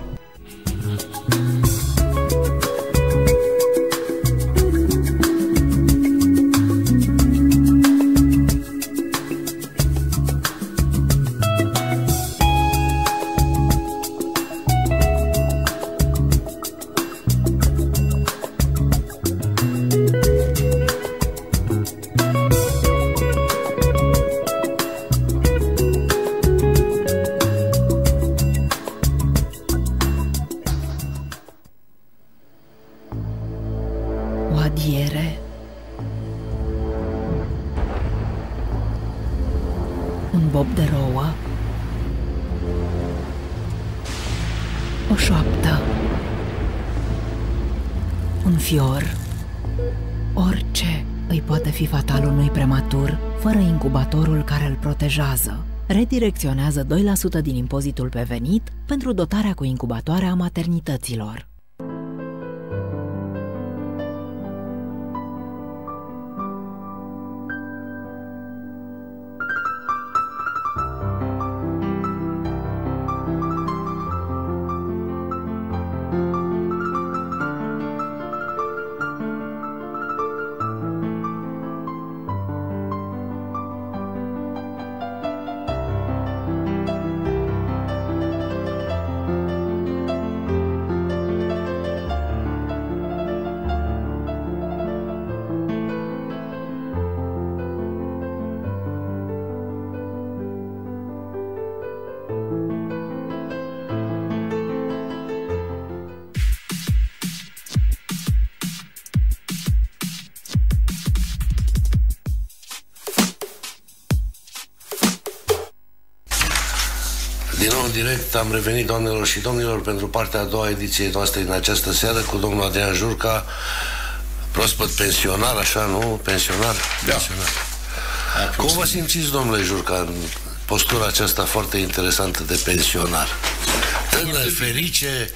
Speaker 3: Protejează. Redirecționează 2% din impozitul pe venit pentru dotarea cu incubatoare a maternităților.
Speaker 1: Direct am revenit, doamnelor și domnilor, pentru partea a doua ediție noastră din această seară cu domnul Adrian Jurca, proaspăt pensionar, așa, nu? Pensionar?
Speaker 2: Da.
Speaker 1: Pensionar. Cum vă simțiți, domnule Jurca, în postura aceasta foarte interesantă de pensionar? Tânăr, ferice,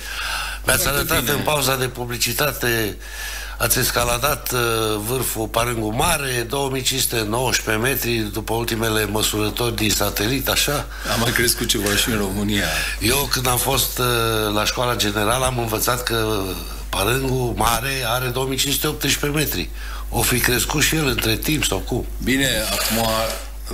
Speaker 1: Mi-ați
Speaker 2: Foarte
Speaker 1: arătat
Speaker 2: bine.
Speaker 1: în pauza de publicitate, ați escaladat uh, vârful Parângu Mare, 2519 metri, după ultimele măsurători din satelit, așa?
Speaker 2: Am mai crescut ceva și în România.
Speaker 1: Eu, când am fost uh, la școala generală, am învățat că Parângu Mare are 2518 metri. O fi crescut și el între timp sau cum?
Speaker 2: Bine, acum,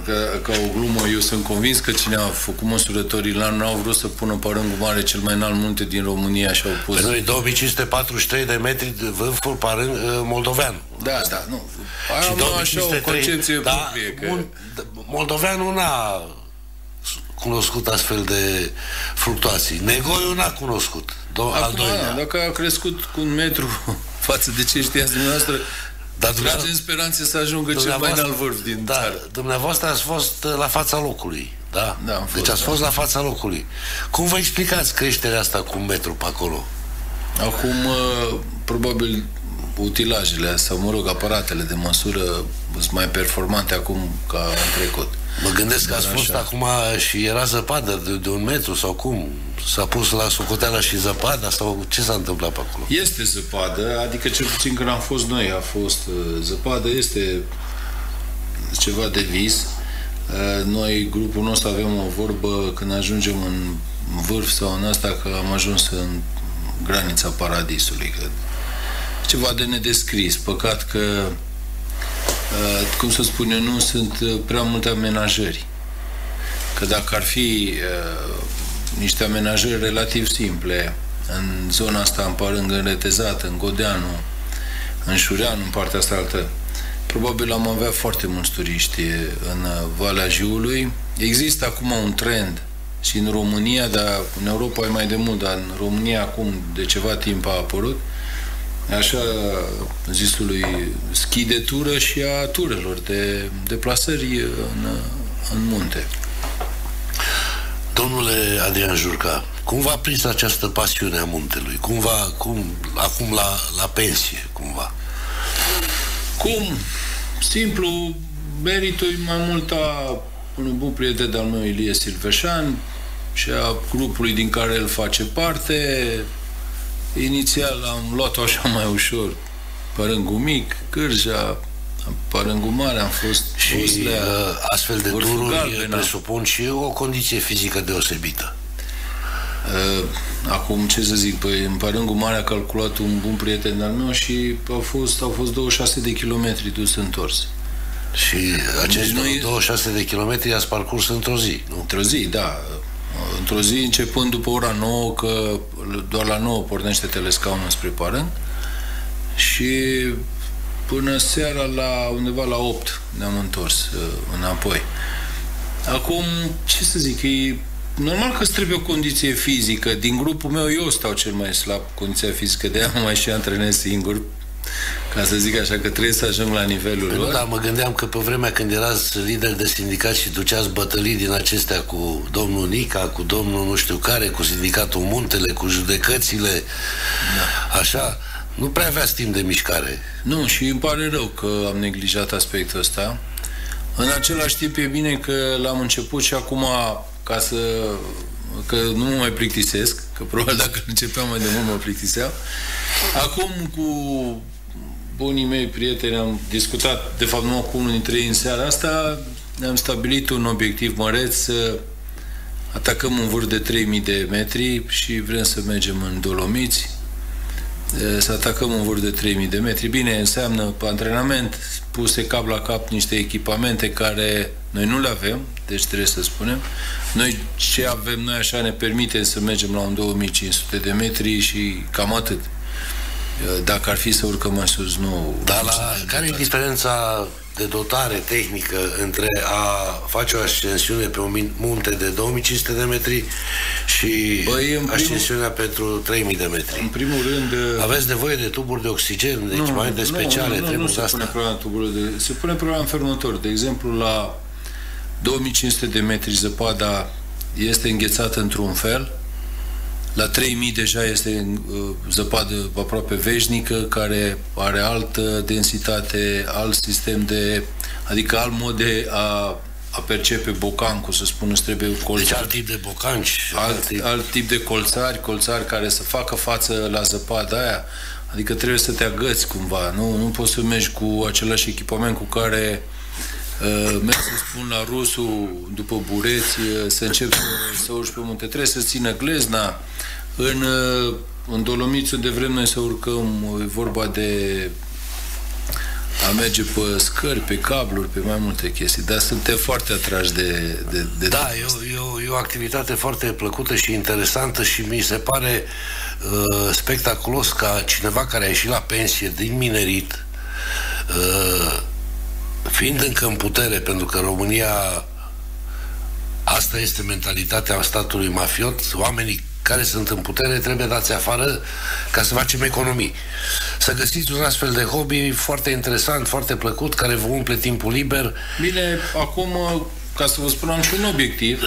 Speaker 2: că, ca o glumă, eu sunt convins că cine a făcut măsurătorii la nu au vrut să pună Părângul Mare cel mai înalt munte din România și au pus...
Speaker 1: Pe noi 2543 de metri de vârful Parâng uh, moldovean.
Speaker 2: Da, da, nu.
Speaker 1: Și
Speaker 2: Am așa o
Speaker 1: 2503,
Speaker 2: concepție
Speaker 1: da,
Speaker 2: proprie. Că...
Speaker 1: un- moldoveanul n-a cunoscut astfel de fluctuații. Negoiul n-a cunoscut. Do- al
Speaker 2: Acum,
Speaker 1: doilea.
Speaker 2: dacă a crescut cu un metru față de ce știați dumneavoastră,
Speaker 1: Dar
Speaker 2: Dar tragem speranțe să ajungă cel mai înalt vârf din
Speaker 1: da,
Speaker 2: țară.
Speaker 1: Dumneavoastră ați fost uh, la fața locului. Da?
Speaker 2: Da, am fost,
Speaker 1: deci ați
Speaker 2: da.
Speaker 1: fost la fața locului. Cum vă explicați creșterea asta cu un metru pe acolo?
Speaker 2: Acum, uh, probabil, utilajele sau, mă rog, aparatele de măsură sunt mai performante acum ca în trecut.
Speaker 1: Mă gândesc că
Speaker 2: Doar
Speaker 1: ați fost
Speaker 2: așa.
Speaker 1: acum și era zăpadă de, de un metru sau cum? S-a pus la socoteala și zăpada sau ce s-a întâmplat pe acolo?
Speaker 2: Este zăpadă, adică cel puțin când am fost noi a fost uh, zăpadă, este ceva de vis. Uh, Noi, grupul nostru, avem o vorbă când ajungem în vârf sau în asta că am ajuns în granița paradisului. Că ceva de nedescris. Păcat că, uh, cum să spun eu, nu sunt uh, prea multe amenajări. Că dacă ar fi uh, niște amenajări relativ simple în zona asta, în Parângă, în Retezat, în Godeanu, în Șureanu, în partea asta altă, probabil am avea foarte mulți turiști în uh, Valea Jiului. Există acum un trend și în România, dar în Europa e mai de mult, dar în România acum de ceva timp a apărut, așa zisului schi de tură și a turelor de deplasări în, în munte.
Speaker 1: Domnule Adrian Jurca, cum v-a prins această pasiune a muntelui? Cum va, cum, acum la, la pensie, cumva?
Speaker 2: Cum? Simplu, meritul e mai mult a unui bun prieten de-al meu, Ilie Silveșan, și a grupului din care el face parte. Inițial am luat-o așa mai ușor, Părângul Mic, Cârja, Părângul Mare, am fost
Speaker 1: Și
Speaker 2: Oslea,
Speaker 1: uh, astfel de
Speaker 2: Vârful
Speaker 1: tururi
Speaker 2: Galben,
Speaker 1: presupun și o condiție fizică deosebită.
Speaker 2: Uh, Acum, ce să zic, păi, în Părângul Mare a calculat un bun prieten al meu și au fost, au fost 26 de kilometri dus întors.
Speaker 1: Și acești
Speaker 2: Deci nu e-
Speaker 1: 26 de kilometri ați parcurs într-o zi, nu?
Speaker 2: Într-o zi, da. Într-o zi, începând după ora 9, că doar la 9 pornește telescaunul spre Parâng, și până seara la undeva la 8 ne-am întors uh, înapoi. Acum, ce să zic, e normal că îți trebuie o condiție fizică. Din grupul meu, eu stau cel mai slab cu condiția fizică, de aia mă mai și antrenez singur, ca să zic așa, că trebuie să ajung la nivelul
Speaker 1: Păi nu,
Speaker 2: lor.
Speaker 1: dar mă gândeam că pe vremea când erați lider de sindicat și duceați bătălii din acestea cu domnul Nica, cu domnul nu știu care, cu sindicatul Muntele, cu judecățile, da. așa, nu prea aveați timp de mișcare.
Speaker 2: Nu, și îmi pare rău că am neglijat aspectul ăsta. În același timp e bine că l-am început și acum ca să că nu mă mai plictisesc, că probabil dacă începeam mai de mult mă plictiseam. Acum cu bunii mei prieteni am discutat, de fapt nu cu unul dintre ei în seara asta, ne-am stabilit un obiectiv măreț să atacăm un vârf de 3000 de metri și vrem să mergem în Dolomiți, Eh, să atacăm un vârf de 3000 de metri. Bine, înseamnă pe antrenament puse cap la cap niște echipamente care noi nu le avem, deci trebuie să spunem. Noi ce avem noi așa ne permite să mergem la un 2500 de metri și cam atât. Eh, Dacă ar fi să urcăm mai sus, nu...
Speaker 1: Dar
Speaker 2: nu
Speaker 1: la,
Speaker 2: sunt
Speaker 1: care e
Speaker 2: tentați.
Speaker 1: diferența de dotare tehnică între a face o ascensiune pe un min- munte de 2500 de metri și
Speaker 2: Băi, în primul-
Speaker 1: ascensiunea pentru 3000 de metri?
Speaker 2: În primul rând... eh,
Speaker 1: Aveți nevoie de tuburi de oxigen, de echipamente speciale,
Speaker 2: nu, nu, nu
Speaker 1: trebuie
Speaker 2: se
Speaker 1: asta.
Speaker 2: pune problema tuburilor de... Se pune problema în felul următor. De exemplu, la 2500 de metri zăpada este înghețată într-un fel, la 3000 deja este uh, zăpadă aproape veșnică, care are altă densitate, alt sistem de... adică alt mod de a a percepe bocancul, să spun, îți trebuie colțari.
Speaker 1: Deci alt tip de bocanci.
Speaker 2: Alt, alt, alt tip de colțari, colțari care să facă față la zăpada aia. Adică trebuie să te agăți cumva, nu, nu poți să mergi cu același echipament cu care uh, merg să spun la rusul după bureți, uh, să începi să, să urci pe munte. Trebuie să țină glezna. În, uh, în Dolomiți, unde vrem noi să urcăm, e vorba de a merge pe scări, pe cabluri, pe mai multe chestii, dar suntem foarte atrași de, de, de
Speaker 1: Da, e o, e, o, e o activitate foarte plăcută și interesantă și mi se pare uh, spectaculos ca cineva care a ieșit la pensie din minerit, uh, fiind încă în putere, pentru că România asta este mentalitatea statului mafiot, oamenii care sunt în putere trebuie dați afară ca să facem economii. Să găsiți un astfel de hobby foarte interesant, foarte plăcut, care vă umple timpul liber.
Speaker 2: Bine, acum, ca să vă spun, am și un obiectiv.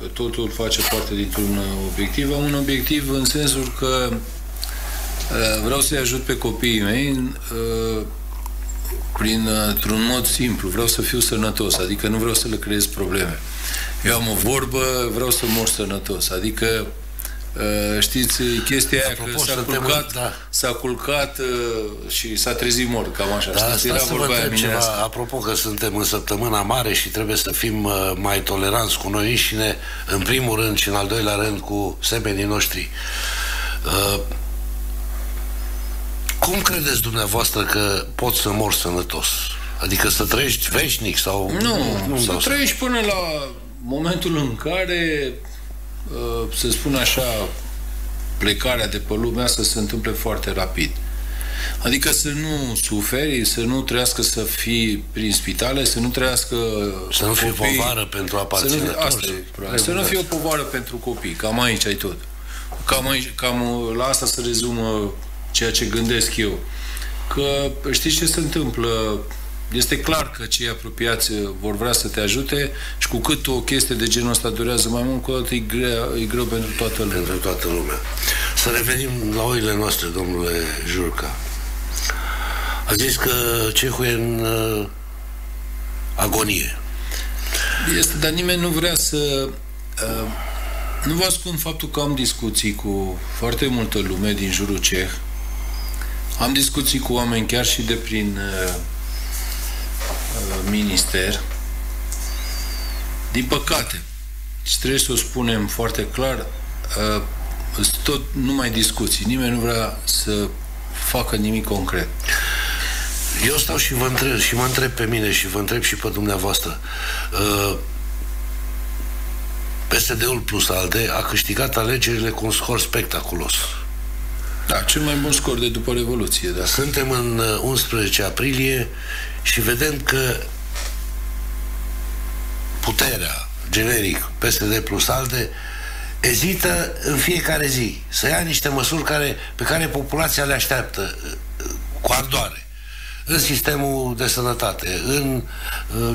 Speaker 2: Că totul face parte dintr-un obiectiv. Am un obiectiv în sensul că uh, vreau să-i ajut pe copiii mei uh, prin, într-un mod simplu. Vreau să fiu sănătos, adică nu vreau să le creez probleme. Eu am o vorbă, vreau să mor sănătos. Adică, uh, știți, chestia aia Apropo, că s-a culcat, da. s-a culcat uh, și s-a trezit mort, cam așa.
Speaker 1: Da, știți, era vorba aia ceva, apropo că suntem în săptămâna mare și trebuie să fim uh, mai toleranți cu noi înșine, în primul rând și în al doilea rând cu semenii noștri. Cum credeți dumneavoastră că poți să mor sănătos? Adică să trăiești veșnic sau...
Speaker 2: Nu, nu să trăiești până la momentul în care, uh, să spun așa, plecarea de pe lumea să se întâmple foarte rapid. Adică să nu suferi, să nu trăiască să fii prin spitale, să nu trăiască
Speaker 1: Să nu fie copii, povară pentru aparținători.
Speaker 2: Să, nu, asta să nu fie o povară pentru copii. Cam aici ai tot. Cam, aici, cam la asta se rezumă ceea ce gândesc eu. Că știți ce se întâmplă este clar că cei apropiați vor vrea să te ajute și cu cât o chestie de genul ăsta durează mai mult, cu atât e greu, e greu pentru toată lumea.
Speaker 1: Pentru toată lumea. Să revenim la oile noastre, domnule Jurca. A zis că cehul e în uh, agonie.
Speaker 2: Este, dar nimeni nu vrea să... Uh, nu vă ascund faptul că am discuții cu foarte multă lume din jurul ceh. Am discuții cu oameni chiar și de prin uh, Uh, minister, din păcate, și trebuie să o spunem foarte clar, uh, tot numai discuții. Nimeni nu vrea să facă nimic concret.
Speaker 1: Eu stau și vă întreb, și mă întreb pe mine și vă întreb și pe dumneavoastră. Uh, PSD-ul plus ALDE a câștigat alegerile cu un scor spectaculos.
Speaker 2: Da, cel mai bun scor de după Revoluție, da.
Speaker 1: Suntem în 11 aprilie și vedem că puterea, generic, PSD plus ALDE, ezită în fiecare zi să ia niște măsuri care, pe care populația le așteaptă cu ardoare în sistemul de sănătate, în,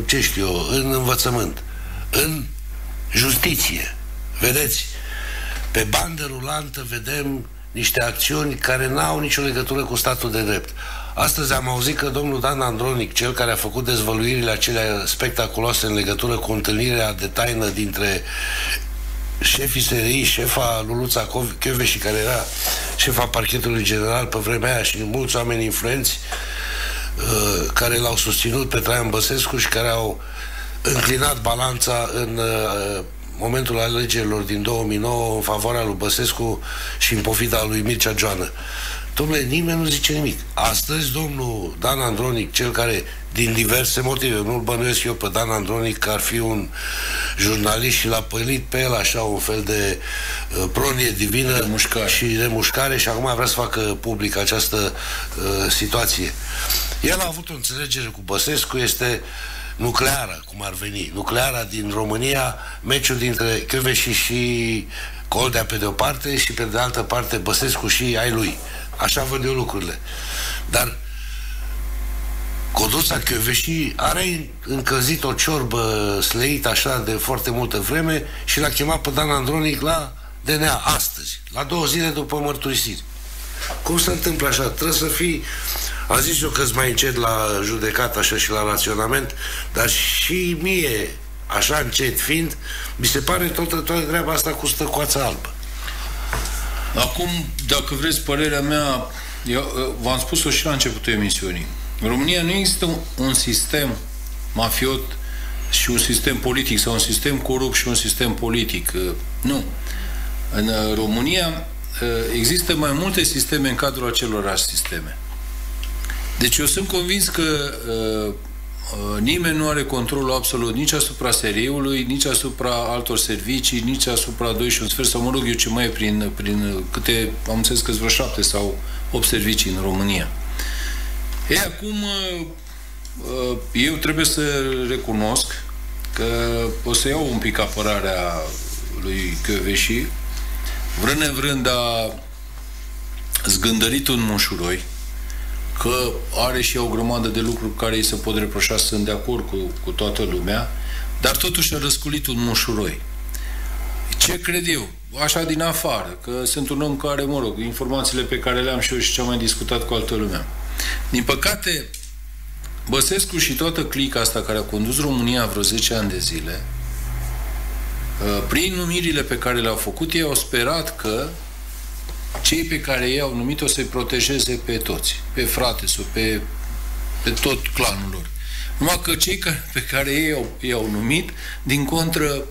Speaker 1: ce știu eu, în învățământ, în justiție. Vedeți, pe bandă rulantă vedem niște acțiuni care n-au nicio legătură cu statul de drept. Astăzi am auzit că domnul Dan Andronic, cel care a făcut dezvăluirile acelea spectaculoase în legătură cu întâlnirea de taină dintre șefii SRI, șefa Luluța și care era șefa parchetului general pe vremea aia și mulți oameni influenți uh, care l-au susținut pe Traian Băsescu și care au înclinat balanța în uh, momentul alegerilor din 2009 în favoarea lui Băsescu și în pofida lui Mircea Joană. Domnule, nimeni nu zice nimic. Astăzi, domnul Dan Andronic, cel care, din diverse motive, nu-l bănuiesc eu pe Dan Andronic că ar fi un jurnalist și l-a pălit pe el așa un fel de uh, pronie divină
Speaker 2: de mușcare.
Speaker 1: și de mușcare și acum vrea să facă public această uh, situație. El a avut o înțelegere cu Băsescu, este nucleară, cum ar veni. Nucleara din România, meciul dintre Căveși și Coldea pe de o parte și pe de altă parte Băsescu și ai lui. Așa văd eu lucrurile. Dar Coduța Chioveși are încălzit o ciorbă sleită așa de foarte multă vreme și l-a chemat pe Dan Andronic la DNA astăzi, la două zile după mărturisiri. Cum se întâmplă așa? Trebuie să fii Am zis eu că mai încet la judecat, așa și la raționament, dar și mie, așa încet fiind, mi se pare toată, toată treaba asta cu stăcoața albă.
Speaker 2: Acum, dacă vreți părerea mea, eu v-am spus-o și la începutul emisiunii. În România nu există un sistem mafiot și un sistem politic sau un sistem corupt și un sistem politic. Nu. În România există mai multe sisteme în cadrul acelorași sisteme. Deci eu sunt convins că uh, uh, nimeni nu are controlul absolut nici asupra seriului, nici asupra altor servicii, nici asupra 2 și un sfert, sau mă rog eu ce mai e prin, prin câte, am înțeles că vreo șapte sau 8 servicii în România. E, acum uh, uh, eu trebuie să recunosc că o să iau un pic apărarea lui Căveși, vrând nevrând a zgândărit un mușuroi, că are și o grămadă de lucruri care îi se pot reproșa, sunt de acord cu, cu toată lumea, dar totuși a răsculit un mușuroi. Ce cred eu? Așa din afară, că sunt un om care, mă rog, informațiile pe care le-am și eu și ce am mai discutat cu altă lumea. Din păcate, Băsescu și toată clica asta care a condus România vreo 10 ani de zile, uh, prin numirile pe care le-au făcut, ei au sperat că cei pe care ei au numit o să-i protejeze pe toți, pe frate sau pe, pe tot clanul lor. Numai că cei pe care ei au, ei au numit, din contră,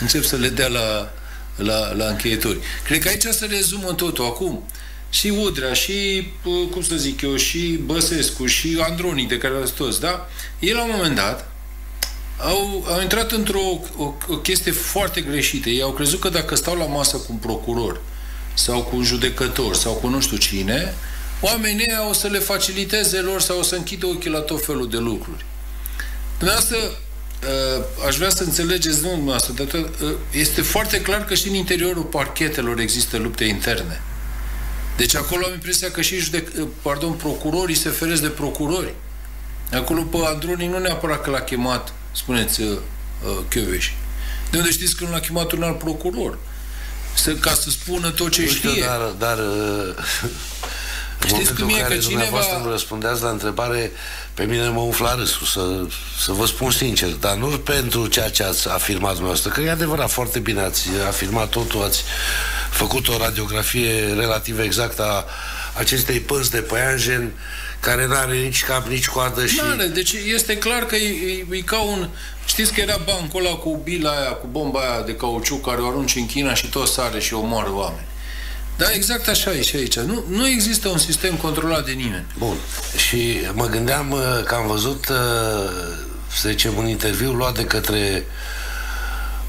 Speaker 2: încep să le dea la, la, la încheieturi. Cred că aici se rezumă totul. Acum, și Udrea, și, cum să zic eu, și Băsescu, și Andronic, de care ați toți, da? Ei, la un moment dat, au, au intrat într-o o, o chestie foarte greșită. Ei au crezut că dacă stau la masă cu un procuror sau cu un judecător sau cu nu știu cine, oamenii o să le faciliteze lor sau o să închidă ochii la tot felul de lucruri. Dumneavoastră, uh, aș vrea să înțelegeți, nu dumneavoastră, dar uh, este foarte clar că și în interiorul parchetelor există lupte interne. Deci acolo am impresia că și judec, uh, pardon, procurorii se feresc de procurori. Acolo pe Androni nu neapărat că l-a chemat, spuneți, uh, Chioveș. De unde știți că nu l-a chemat un alt procuror? Să, ca să spună tot ce știu, știe.
Speaker 1: Dar, dar Știți cum e că cineva... îmi răspundeați la întrebare, pe mine mă umfla râsul, să, să vă spun sincer, dar nu pentru ceea ce ați afirmat dumneavoastră, că e adevărat, foarte bine ați afirmat totul, ați făcut o radiografie relativ exactă a acestei pânzi de păianjen care nu are nici cap, nici coadă și...
Speaker 2: N-are, deci este clar că e, e, e ca un... Știți că era bancul ăla cu bila aia, cu bomba aia de cauciuc care o arunci în China și tot sare și omoară oameni. Da, exact așa e și aici. Nu, nu există un sistem controlat de nimeni.
Speaker 1: Bun. Și mă gândeam uh, că am văzut, uh, să zicem, un interviu luat de către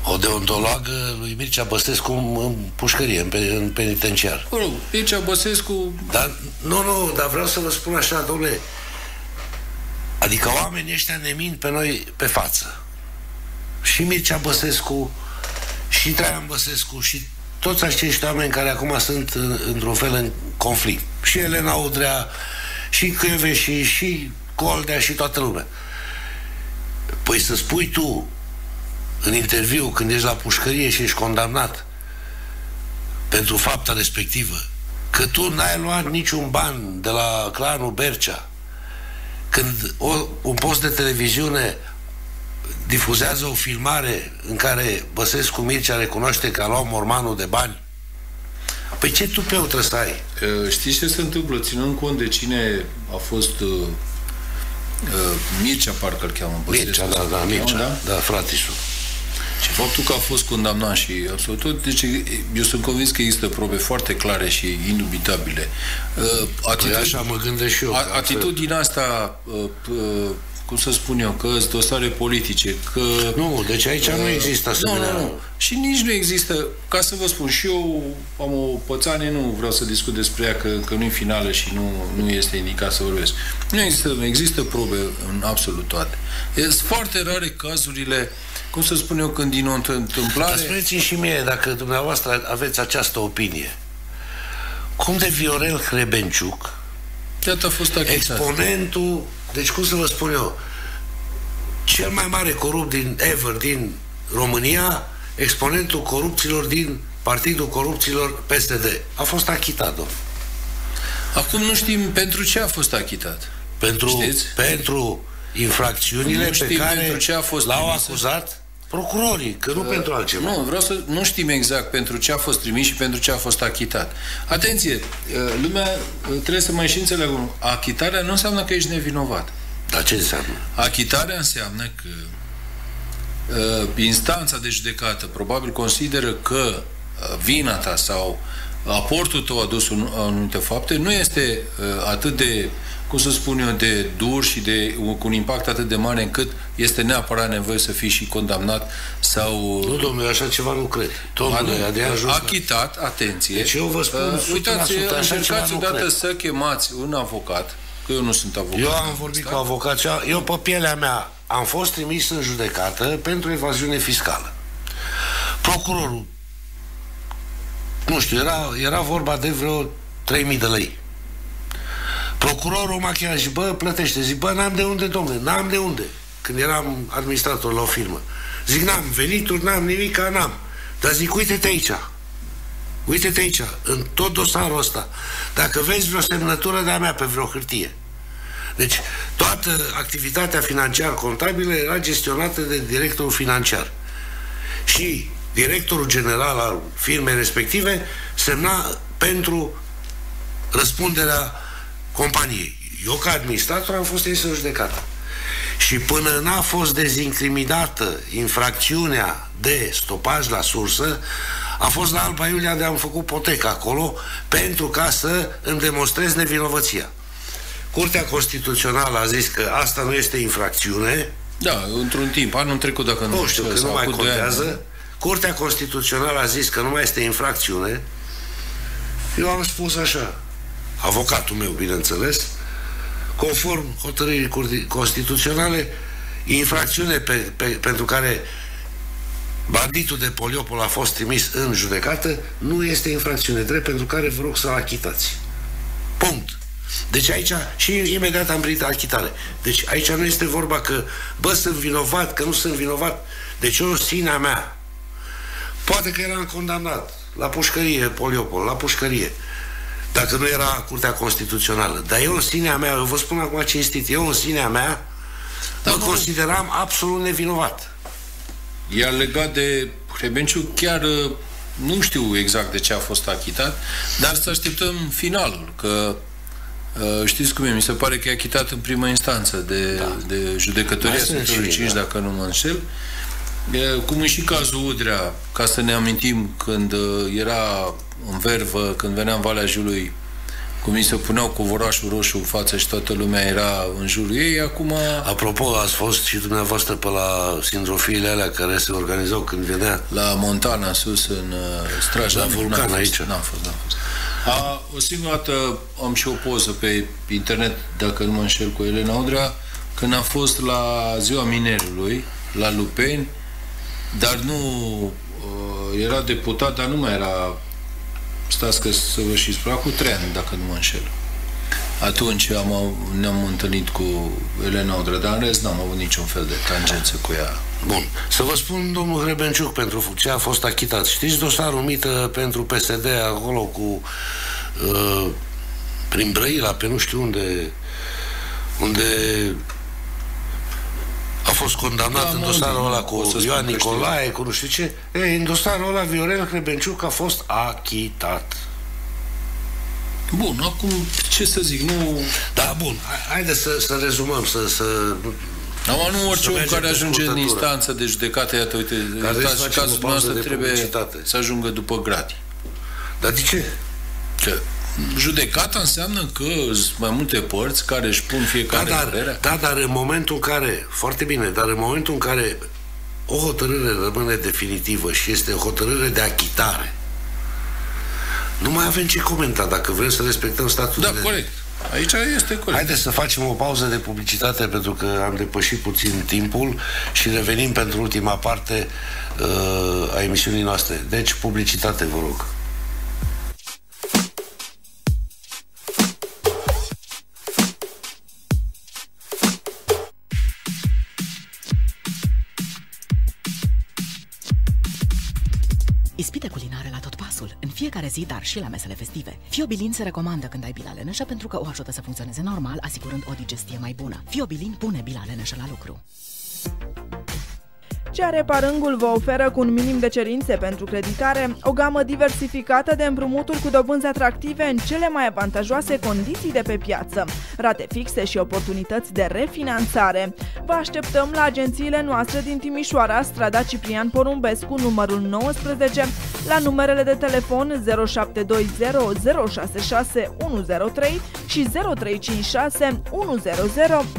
Speaker 1: o deontologă lui Mircea Băsescu în pușcărie, în, în penitenciar.
Speaker 2: Mă rog, Mircea Băsescu...
Speaker 1: Dar, nu, nu, dar vreau să vă spun așa, domnule, adică oamenii ăștia ne mint pe noi pe față. Și Mircea Băsescu, și Traian Băsescu, și toți acești oameni care acum sunt într-un fel în conflict. Și Elena Udrea, și Căve, și, și Coldea, și toată lumea. Păi să spui tu în interviu, când ești la pușcărie și ești condamnat pentru fapta respectivă, că tu n-ai luat niciun ban de la clanul Bercea, când o, un post de televiziune difuzează o filmare în care Băsescu Mircea recunoaște că a luat mormanul de bani, Păi ce tu pe trebuie să ai?
Speaker 2: Știți ce se întâmplă? Ținând cont de cine a fost uh, uh, Mircea, parcă îl cheamă.
Speaker 1: Băsescu, Mircea, da, da, Mircea, da, da fratisul.
Speaker 2: Și faptul că a fost condamnat și absolut tot, deci eu sunt convins că există probe foarte clare și indubitabile.
Speaker 1: Uh, atitudine, păi așa mă gândesc și eu.
Speaker 2: Atitudinea asta uh, uh, cum să spun eu, că sunt dosare politice, că...
Speaker 1: Nu, deci aici uh, nu există asemenea...
Speaker 2: Nu, nu, nu. Și nici nu există, ca să vă spun, și eu am o pățanie, nu vreau să discut despre ea, că, că nu e finală și nu, nu este indicat să vorbesc. Nu există, nu există probe în absolut toate. Sunt foarte rare cazurile cum să spun eu, când din o întâmplare... Dar
Speaker 1: spuneți și mie, dacă dumneavoastră aveți această opinie, cum de Viorel Hrebenciuc,
Speaker 2: Iată a fost achitat.
Speaker 1: exponentul, deci cum să vă spun eu, cel mai mare corupt din ever din România, exponentul corupților din Partidul Corupților PSD. A fost achitat, domnul.
Speaker 2: Acum nu știm pentru ce a fost achitat.
Speaker 1: Pentru,
Speaker 2: Știți?
Speaker 1: pentru infracțiunile
Speaker 2: Nu
Speaker 1: pe
Speaker 2: știm
Speaker 1: care
Speaker 2: pentru ce a fost
Speaker 1: l-au
Speaker 2: trimisă.
Speaker 1: acuzat procurorii, că nu pentru altceva.
Speaker 2: Nu, vreau să nu știm exact pentru ce a fost trimis și pentru ce a fost achitat. Atenție, uh, lumea uh, trebuie să mai și înțeleagă. Achitarea nu înseamnă că ești nevinovat.
Speaker 1: Dar ce înseamnă?
Speaker 2: Achitarea înseamnă că uh, instanța de judecată probabil consideră că uh, vina ta sau aportul tău adus în anumite fapte nu este uh, atât de, cum să spun eu, de dur și de, cu un impact atât de mare încât este neapărat nevoie să fii și condamnat sau...
Speaker 1: Nu, domnule, așa ceva nu cred. Domnule,
Speaker 2: Ba nu,
Speaker 1: de ajuns.
Speaker 2: achitat, atenție.
Speaker 1: Deci eu vă spun
Speaker 2: Uh,
Speaker 1: 100%,
Speaker 2: uitați,
Speaker 1: așa
Speaker 2: încercați
Speaker 1: ceva nu
Speaker 2: odată
Speaker 1: cred.
Speaker 2: să chemați un avocat, că eu nu sunt avocat.
Speaker 1: Eu am vorbit cu avocat și a- eu pe pielea mea am fost trimis în judecată pentru evaziune fiscală. Procurorul, nu știu, era, era vorba de vreo 3.000 de lei. Procurorul m-a chemat și, bă, plătește. Zic, bă, n-am de unde, domnule, n-am de unde. Când eram administrator la o firmă. Zic, n-am venituri, n-am nimic, n-am. Dar zic, uite-te aici. Uite-te aici, în tot dosarul ăsta. Dacă vezi vreo semnătură de-a mea pe vreo hârtie. Deci, toată activitatea financiar-contabilă era gestionată de directorul financiar. Și directorul general al firmei respective semna pentru răspunderea companiei. Eu, ca administrator, am fost trimis în judecată. Și până n-a fost dezincriminată infracțiunea de stopaj la sursă, a fost la Alba Iulia de am făcut potecă acolo pentru ca să îmi demonstrez nevinovăția. Curtea Constituțională a zis că asta nu este infracțiune.
Speaker 2: Da, într-un timp, anul trecut, dacă nu,
Speaker 1: Nu știu, că
Speaker 2: sau
Speaker 1: nu mai
Speaker 2: acum doi ani,
Speaker 1: contează. Curtea Constituțională a zis că nu mai este infracțiune. Eu am spus așa, avocatul meu, bineînțeles, conform hotărârii Curții Constituționale, infracțiune pe, pe, pentru care banditul de Poliopol a fost trimis în judecată nu este infracțiune drept pentru care vă rog să-l achitați. Punct. Deci aici, și imediat am primit achitare. Deci aici nu este vorba că, bă, sunt vinovat, că nu sunt vinovat. Deci eu, sinea mea, poate că eram condamnat la pușcărie, Poliopol, la pușcărie, dacă nu era Curtea Constituțională. Dar eu în sinea mea, eu vă spun acum cinstit, eu în sinea mea mă consideram absolut nevinovat.
Speaker 2: Iar legat de Hrebenciu, chiar uh, nu știu exact de ce a fost achitat, dar să așteptăm finalul, că uh, știți cum e, mi se pare că e achitat în prima instanță de, da. de judecătoria
Speaker 1: Mai sunt
Speaker 2: sectorului
Speaker 1: și,
Speaker 2: 5,
Speaker 1: da.
Speaker 2: dacă nu mă înșel. E, cum e și cazul Udrea, ca să ne amintim când uh, era în vervă, când venea în Valea Jului, cum îi se puneau covorașul roșu în față și toată lumea era în jurul ei, acum...
Speaker 1: Apropo, ați fost și dumneavoastră pe la sindrofiile alea care se organizau când venea
Speaker 2: La Montana, sus, în uh, Straja.
Speaker 1: La
Speaker 2: Nu,
Speaker 1: Vulcan,
Speaker 2: n-am fost,
Speaker 1: aici.
Speaker 2: N-am fost, n-am fost. A, o singură dată am și o poză pe internet, dacă nu mă înșel, cu Elena Udrea, când a fost la ziua minerului, la Lupeni, dar nu uh, era deputat, dar nu mai era stați că să vă și spun, cu trei ani, dacă nu mă înșel. Atunci am, au- ne-am întâlnit cu Elena Udrea, dar în rest n-am avut niciun fel de tangență cu ea.
Speaker 1: Bun. Să vă spun, domnul Hrebenciuc, pentru ce a fost achitat. Știți dosarul mită pentru PSD acolo cu uh, prin Brăila, pe nu știu unde unde a fost condamnat
Speaker 2: Da,
Speaker 1: în
Speaker 2: mă,
Speaker 1: dosarul ăla
Speaker 2: o
Speaker 1: cu
Speaker 2: să spun
Speaker 1: Ioan
Speaker 2: că știu.
Speaker 1: Nicolae, cu nu știu ce. Ei, în dosarul ăla Viorel Hrebenciuc a fost achitat.
Speaker 2: Bun, acum ce să zic, nu...
Speaker 1: Da, bun, hai- haide să, să rezumăm, să... să
Speaker 2: Acum nu orice
Speaker 1: să
Speaker 2: om
Speaker 1: mergem
Speaker 2: care
Speaker 1: pe
Speaker 2: ajunge în
Speaker 1: scurtătură.
Speaker 2: instanță de judecată, iată, uite,
Speaker 1: Care
Speaker 2: uitați,
Speaker 1: să
Speaker 2: și
Speaker 1: facem
Speaker 2: cazul
Speaker 1: o pauză
Speaker 2: dumneavoastră
Speaker 1: de
Speaker 2: trebuie
Speaker 1: publicitate.
Speaker 2: să ajungă după gradi.
Speaker 1: Dar de ce?
Speaker 2: Că judecata înseamnă că sunt mai multe părți care își pun
Speaker 1: Da
Speaker 2: fiecare
Speaker 1: dar,
Speaker 2: părerea.
Speaker 1: da, dar în momentul în care, foarte bine, dar în momentul în care o hotărâre rămâne definitivă și este o hotărâre de achitare, nu mai avem ce comenta dacă vrem să respectăm statul
Speaker 2: Da,
Speaker 1: de drept.
Speaker 2: corect. Aici este corect.
Speaker 1: Haideți să facem o pauză de publicitate pentru că am depășit puțin timpul și revenim pentru ultima parte uh, a emisiunii noastre. Deci, publicitate, vă rog.
Speaker 3: Fiecare zi, dar și la mesele festive. Fiobilin se recomandă când ai bila leneșă pentru că o ajută să funcționeze normal, asigurând o digestie mai bună. Fiobilin pune bila leneșă la lucru.
Speaker 4: CR Parângul vă oferă cu un minim de cerințe pentru creditare o gamă diversificată de împrumuturi cu dobânzi atractive în cele mai avantajoase condiții de pe piață, rate fixe și oportunități de refinanțare. Vă așteptăm la agențiile noastre din Timișoara, strada Ciprian Porumbescu, numărul 19, la numerele de telefon 0720 066 103 și 0356 100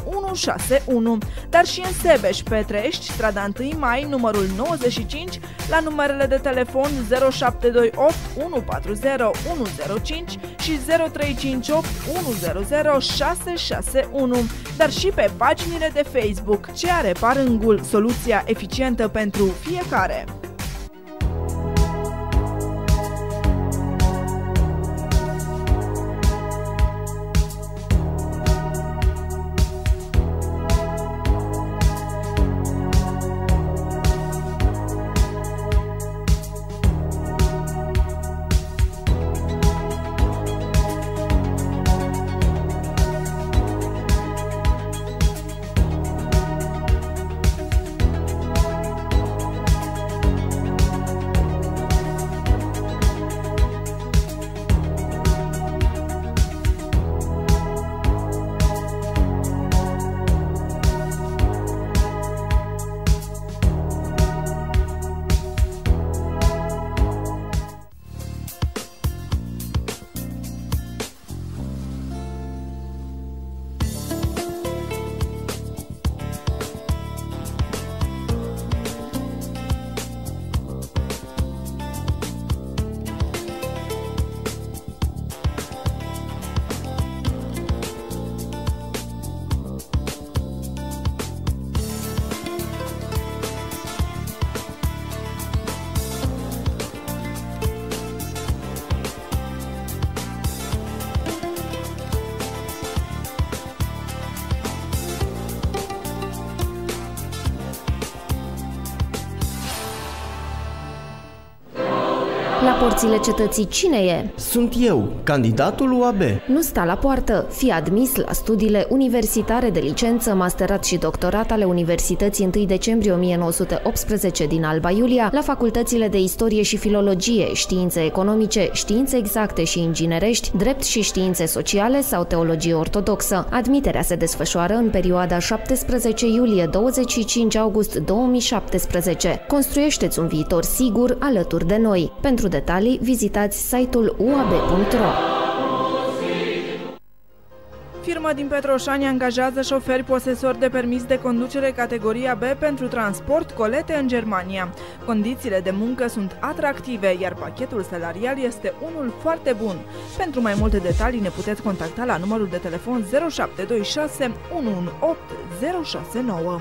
Speaker 4: 161, dar și în Sebeș, Petrești, strada 1 mai, numărul 95, la numerele de telefon 0728 140 105 și 0358 100 661, dar și pe paginile de Facebook Ce are Parângul, soluția eficientă pentru fiecare.
Speaker 5: Porțile cetății cine e?
Speaker 6: Sunt eu, candidatul UAB.
Speaker 5: Nu sta la poartă. Fii admis la studiile universitare de licență, masterat și doctorat ale Universității 1 decembrie 1918 din Alba Iulia, la facultățile de Istorie și Filologie, Științe Economice, Științe Exacte și Inginerești, Drept și Științe Sociale sau Teologie Ortodoxă. Admiterea se desfășoară în perioada 17 iulie-25 august 2017. Construiește-ți un viitor sigur alături de noi. Pentru detalii, vizitați site-ul uab.ro.
Speaker 4: Firma din Petroșani angajează șoferi posesori de permis de conducere categoria B pentru transport colete în Germania. Condițiile de muncă sunt atractive, iar pachetul salarial este unul foarte bun. Pentru mai multe detalii ne puteți contacta la numărul de telefon 0726 118 069.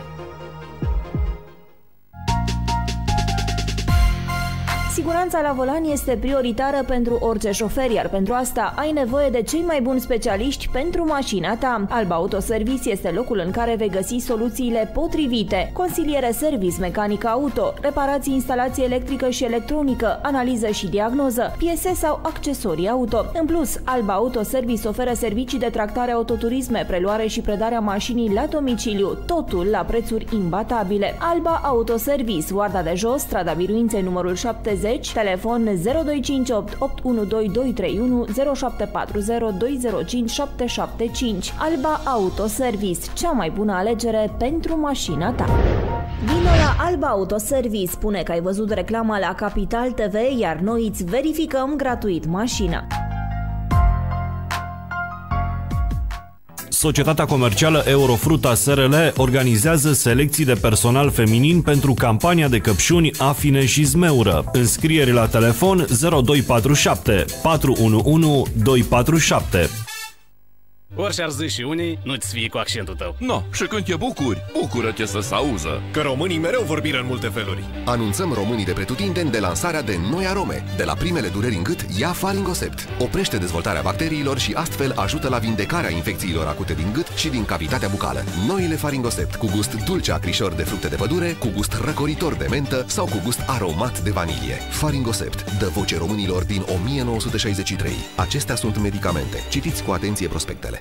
Speaker 7: Siguranța la volan este prioritară pentru orice șofer, iar pentru asta ai nevoie de cei mai buni specialiști pentru mașina ta. Alba Autoservice este locul în care vei găsi soluțiile potrivite. Consiliere service mecanică auto, reparații, instalație electrică și electronică, analiză și diagnoză, piese sau accesorii auto. În plus, Alba Autoservice oferă servicii de tractare autoturisme, preluare și predarea mașinii la domiciliu, totul la prețuri imbatabile. Alba Autoservice, Oarda de Jos, strada Biruinței numărul 70, 20, telefon 0258 812231 0740 205 775. Alba Auto Service, cea mai bună alegere pentru mașina ta. Vino la Alba Auto Service, spune că ai văzut reclama la Capital TV, iar noi îți verificăm gratuit mașina.
Speaker 8: Societatea comercială Eurofruta SRL organizează selecții de personal feminin pentru campania de căpșuni Afine și Zmeură. Înscrieri la telefon 0247 411 247.
Speaker 9: Orice ar zice și unii, nu-ți fie cu accentul tău.
Speaker 10: No, și când te bucuri, bucură-te să se auză.
Speaker 11: Că românii mereu vorbiră în multe feluri.
Speaker 12: Anunțăm românii de pretutindeni de lansarea de noi arome. De la primele dureri în gât, ia Faringosept. Oprește dezvoltarea bacteriilor și astfel ajută la vindecarea infecțiilor acute din gât și din cavitatea bucală. Noile Faringosept, cu gust dulce acrișor de fructe de pădure, cu gust răcoritor de mentă sau cu gust aromat de vanilie. Faringosept dă voce românilor din 1963. Acestea sunt medicamente. Citiți cu atenție prospectele.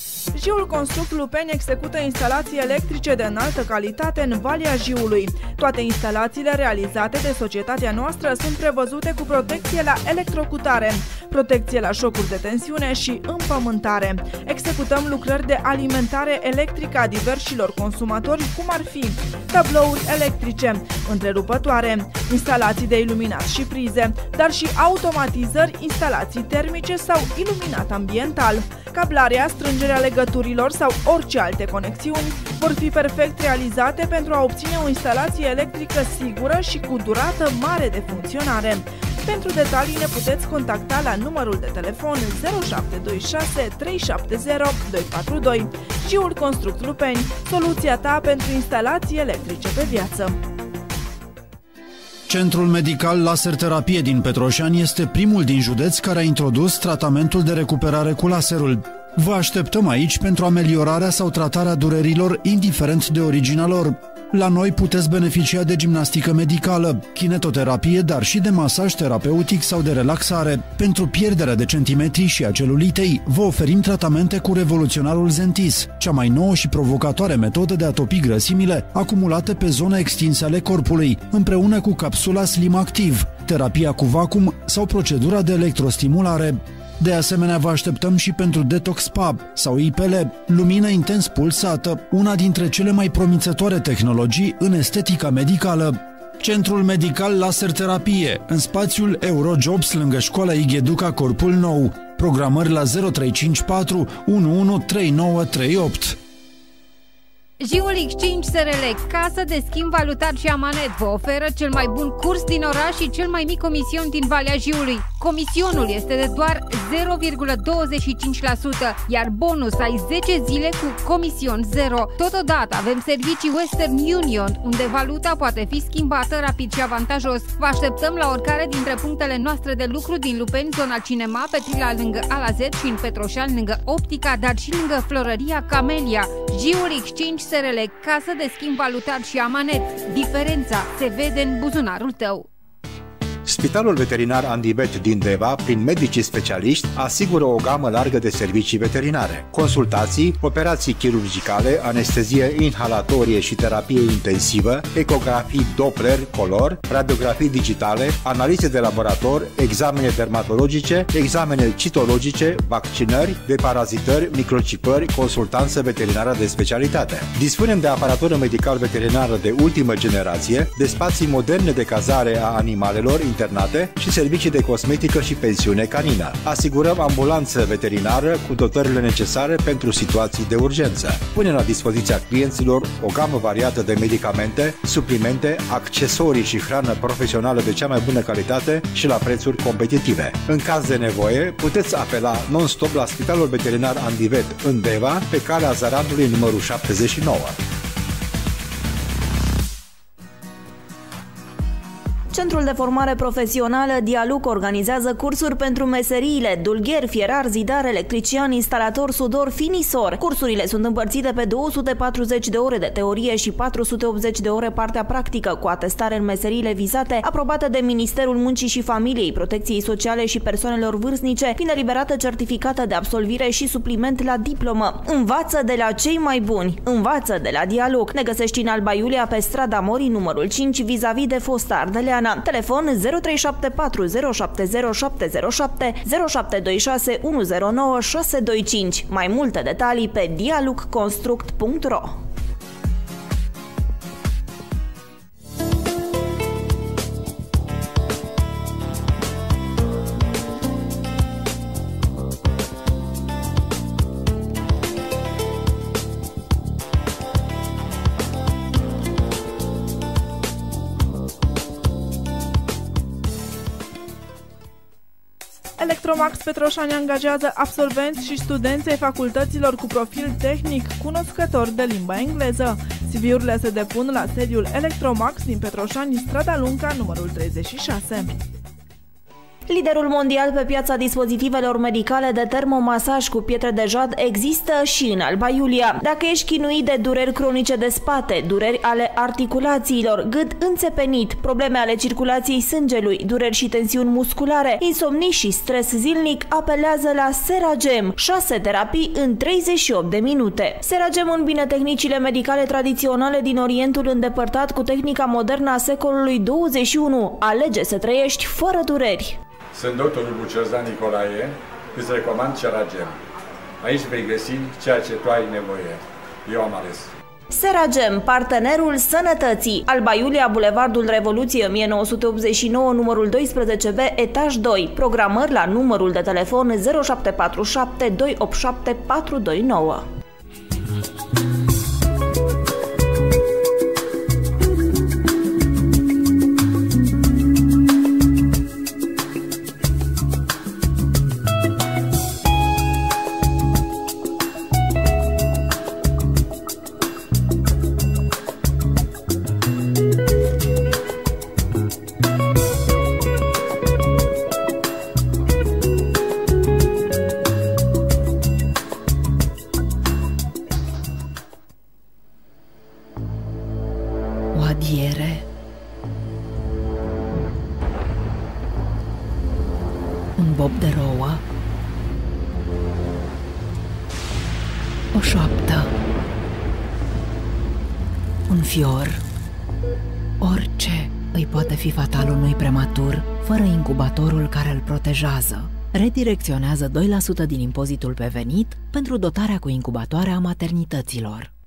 Speaker 4: Jiul Construct Lupeni execută instalații electrice de înaltă calitate în Valea Jiului. Toate instalațiile realizate de societatea noastră sunt prevăzute cu protecție la electrocutare, protecție la șocuri de tensiune și împământare. Executăm lucrări de alimentare electrică a diversilor consumatori, cum ar fi tablouri electrice, întrerupătoare, instalații de iluminat și prize, dar și automatizări, instalații termice sau iluminat ambiental. Cablarea, strângerea legăturilor sau orice alte conexiuni vor fi perfect realizate pentru a obține o instalație electrică sigură și cu durată mare de funcționare. Pentru detalii ne puteți contacta la numărul de telefon 0726 370 242. Giul Construct Lupeni, soluția ta pentru instalații electrice pe viață.
Speaker 13: Centrul Medical Laser Terapie din Petroșani este primul din județ care a introdus tratamentul de recuperare cu laserul. Vă așteptăm aici pentru ameliorarea sau tratarea durerilor, indiferent de originea lor. La noi puteți beneficia de gimnastică medicală, kinetoterapie, dar și de masaj terapeutic sau de relaxare. Pentru pierderea de centimetri și a celulitei, vă oferim tratamente cu revoluționarul Zentis, cea mai nouă și provocatoare metodă de a topi grăsimile acumulate pe zone extinse ale corpului, împreună cu capsula Slim Activ, terapia cu vacum sau procedura de electrostimulare. De asemenea, vă așteptăm și pentru Detox Pub sau IPL, lumină intens pulsată, una dintre cele mai promițătoare tehnologii în estetica medicală. Centrul Medical Laser Terapie, în spațiul Eurojobs lângă școala Igheduca Corpul Nou. Programări la 0354 113938.
Speaker 14: Jiul Exchange SRL, casă de schimb valutar și amanet, vă oferă cel mai bun curs din oraș și cel mai mic comision din Valea Jiului. Comisionul este de doar 0,25%, iar bonus ai 10 zile cu comision 0. Totodată avem servicii Western Union, unde valuta poate fi schimbată rapid și avantajos. Vă așteptăm la oricare dintre punctele noastre de lucru din Lupeni, zona Cinema, Petrila lângă Alazet și în Petroșan lângă Optica, dar și lângă Florăria Camelia. Jiul Exchange SRL, casă de schimb valutar și amanet. Diferența se vede în buzunarul tău.
Speaker 15: Spitalul veterinar Andibet din Deva, prin medicii specialiști, asigură o gamă largă de servicii veterinare. Consultații, operații chirurgicale, anestezie inhalatorie și terapie intensivă, ecografii Doppler color, radiografii digitale, analize de laborator, examene dermatologice, examene citologice, vaccinări, deparazitări, microcipări, consultanță veterinară de specialitate. Dispunem de aparatură medical veterinară de ultimă generație, de spații moderne de cazare a animalelor internate și servicii de cosmetică și pensiune canină. Asigurăm ambulanță veterinară cu dotările necesare pentru situații de urgență. Punem la dispoziția clienților o gamă variată de medicamente, suplimente, accesorii și hrană profesională de cea mai bună calitate și la prețuri competitive. În caz de nevoie, puteți apela non-stop la Spitalul Veterinar Andivet în Deva, pe calea Zarandului numărul 79.
Speaker 7: Centrul de formare profesională Dialuc organizează cursuri pentru meseriile dulgher, fierar, zidar, electrician, instalator, sudor, finisor. Cursurile sunt împărțite pe 240 de ore de teorie și 480 de ore partea practică, cu atestare în meseriile vizate, aprobată de Ministerul Muncii și Familiei, Protecției Sociale și Persoanelor Vârstnice, fiind eliberată certificată de absolvire și supliment la diplomă. Învață de la cei mai buni. Învață de la Dialog. Ne găsești în Alba Iulia pe strada Morii numărul 5 vis-a-vis de fosta Ardeleana. Telefon 0374 070707 0726 109 625. Mai multe detalii pe dialogconstruct.ro
Speaker 4: Electromax Petroșani angajează absolvenți și studenți ai facultăților cu profil tehnic cunoscători de limba engleză. CV-urile se depun la sediul Electromax din Petroșani, strada Lunca, numărul 36.
Speaker 7: Liderul mondial pe piața dispozitivelor medicale de termomasaj cu pietre de jad există și în Alba Iulia. Dacă ești chinuit de dureri cronice de spate, dureri ale articulațiilor, gât înțepenit, probleme ale circulației sângelui, dureri și tensiuni musculare, insomnii și stres zilnic, apelează la Seragem, 6 terapii în 38 de minute. Seragem îmbină tehnicile medicale tradiționale din Orientul îndepărtat cu tehnica modernă a secolului 21. Alege să trăiești fără dureri.
Speaker 16: Sunt doctorul Buciozan Nicolae, îți recomand Ceragem. Aici vei găsi ceea ce tu ai nevoie. Eu am ales.
Speaker 7: Seragem, partenerul sănătății, Alba Iulia, Bulevardul Revoluție 1989, numărul 12B, etaj 2, programări la numărul de telefon 0747 287 429.
Speaker 3: Protejează. Redirecționează 2% din impozitul pe venit pentru dotarea cu incubatoare a maternităților.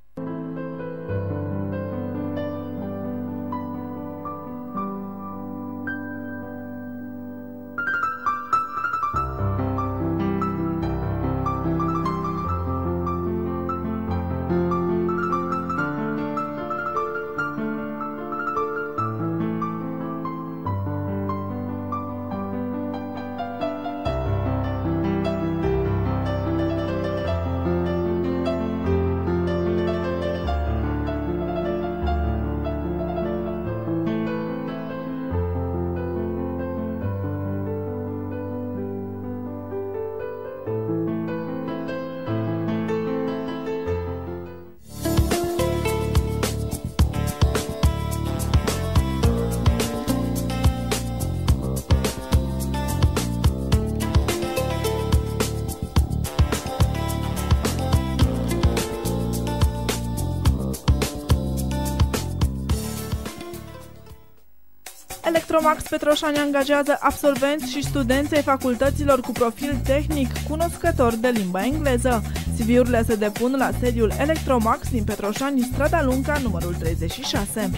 Speaker 4: Electromax Petroșani angajează absolvenți și studenți ai facultăților cu profil tehnic cunoscători de limba engleză. CV-urile se depun la sediul Electromax din Petroșani, strada Lunca, numărul 36.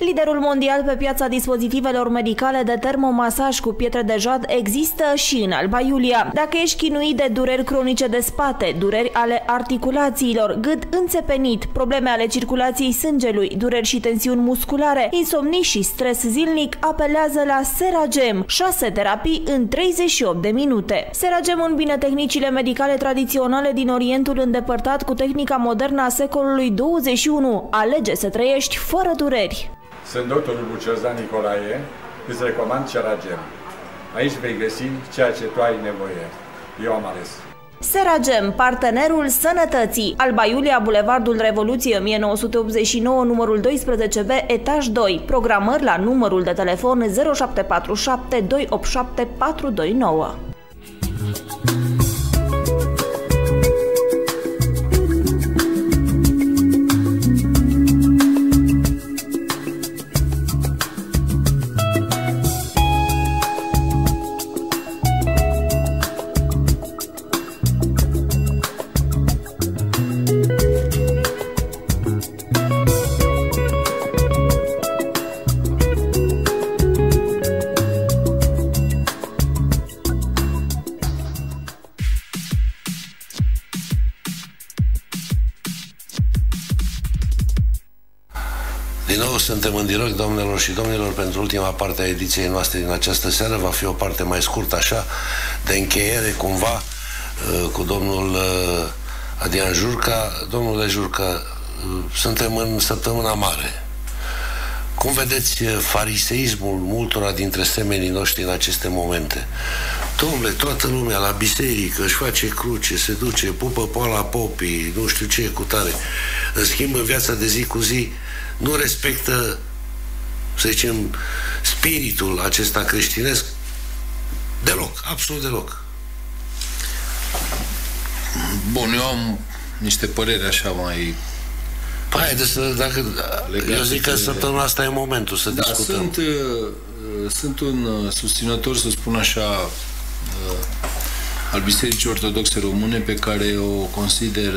Speaker 7: Liderul mondial pe piața dispozitivelor medicale de termomasaj cu pietre de jad există și în Alba Iulia. Dacă ești chinuit de dureri cronice de spate, dureri ale articulațiilor, gât înțepenit, probleme ale circulației sângelui, dureri și tensiuni musculare, insomnii și stres zilnic, apelează la Seragem, 6 terapii în 38 de minute. Seragem îmbină tehnicile medicale tradiționale din Orientul îndepărtat cu tehnica modernă a secolului 21. Alege să trăiești fără dureri.
Speaker 16: Sunt doctorul Buciozan Nicolae, îți recomand Ceragem. Aici vei găsi ceea ce tu ai nevoie. Eu am ales.
Speaker 7: Seragem, partenerul sănătății, Alba Iulia, Bulevardul Revoluție 1989, numărul 12B, etaj 2, programări la numărul de telefon 0747 287 429.
Speaker 1: Și domnilor, pentru ultima parte a ediției noastre din această seară. Va fi o parte mai scurtă, așa, de încheiere, cumva, uh, cu domnul uh, Adrian Jurca. Domnule Jurca, uh, suntem în săptămâna mare. Cum vedeți fariseismul multora dintre semenii noștri în aceste momente? Domnule, toată lumea la biserică își face cruce, se duce, pupă poala popii, nu știu ce cu tare. În schimb, în viața de zi cu zi, nu respectă, să zicem, spiritul acesta creștinesc deloc, absolut deloc.
Speaker 2: Bun, eu am niște păreri așa mai
Speaker 1: Păi, haide să, dacă, eu zic că săptămâna asta e momentul să
Speaker 2: da,
Speaker 1: discutăm.
Speaker 2: Sunt, uh, sunt un uh, susținător, să spun așa, uh, al Bisericii Ortodoxe Române pe care o consider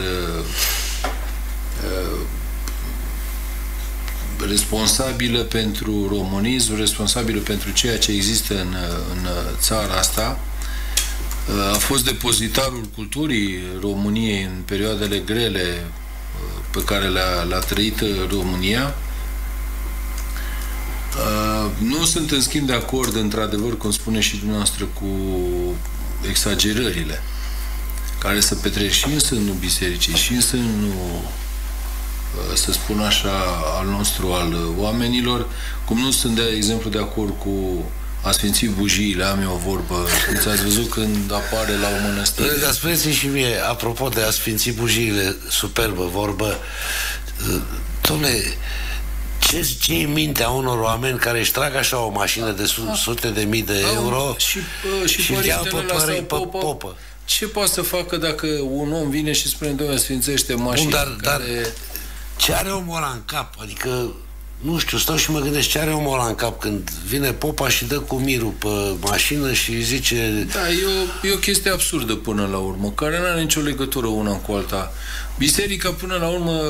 Speaker 2: responsabilă pentru românism, responsabilă pentru ceea ce există în, în țara asta. A fost depozitarul culturii României în perioadele grele pe care le-a, le trăit România. Nu sunt în schimb de acord, într-adevăr, cum spune și dumneavoastră, cu exagerările care se petrec și în sânul bisericii, și în sânul Uh, să spun așa, al nostru, al oamenilor, cum nu sunt, de exemplu, de acord cu a sfințit bujiile, am eu o vorbă. Știți, ați văzut când apare la o mănăstire?
Speaker 1: Dar spuneți și mie, apropo de a sfinți bujiile, superbă vorbă, uh, domnule, ce, ce e mintea unor oameni care își trag așa o mașină de su, ah. sute de mii de euro
Speaker 2: și, uh, și, și iau pe, părei, pe popă, popă? Ce poate să facă dacă un om vine și spune, domnule, sfințește mașina Bun, dar, care... dar
Speaker 1: ce are omul ăla în cap? Adică, nu știu, stau și mă gândesc ce are omul ăla în cap când vine popa și dă cu mirul pe mașină și zice...
Speaker 2: Da, e o, e o chestie absurdă până la urmă, care nu are nicio legătură una cu alta. Biserica, până la urmă,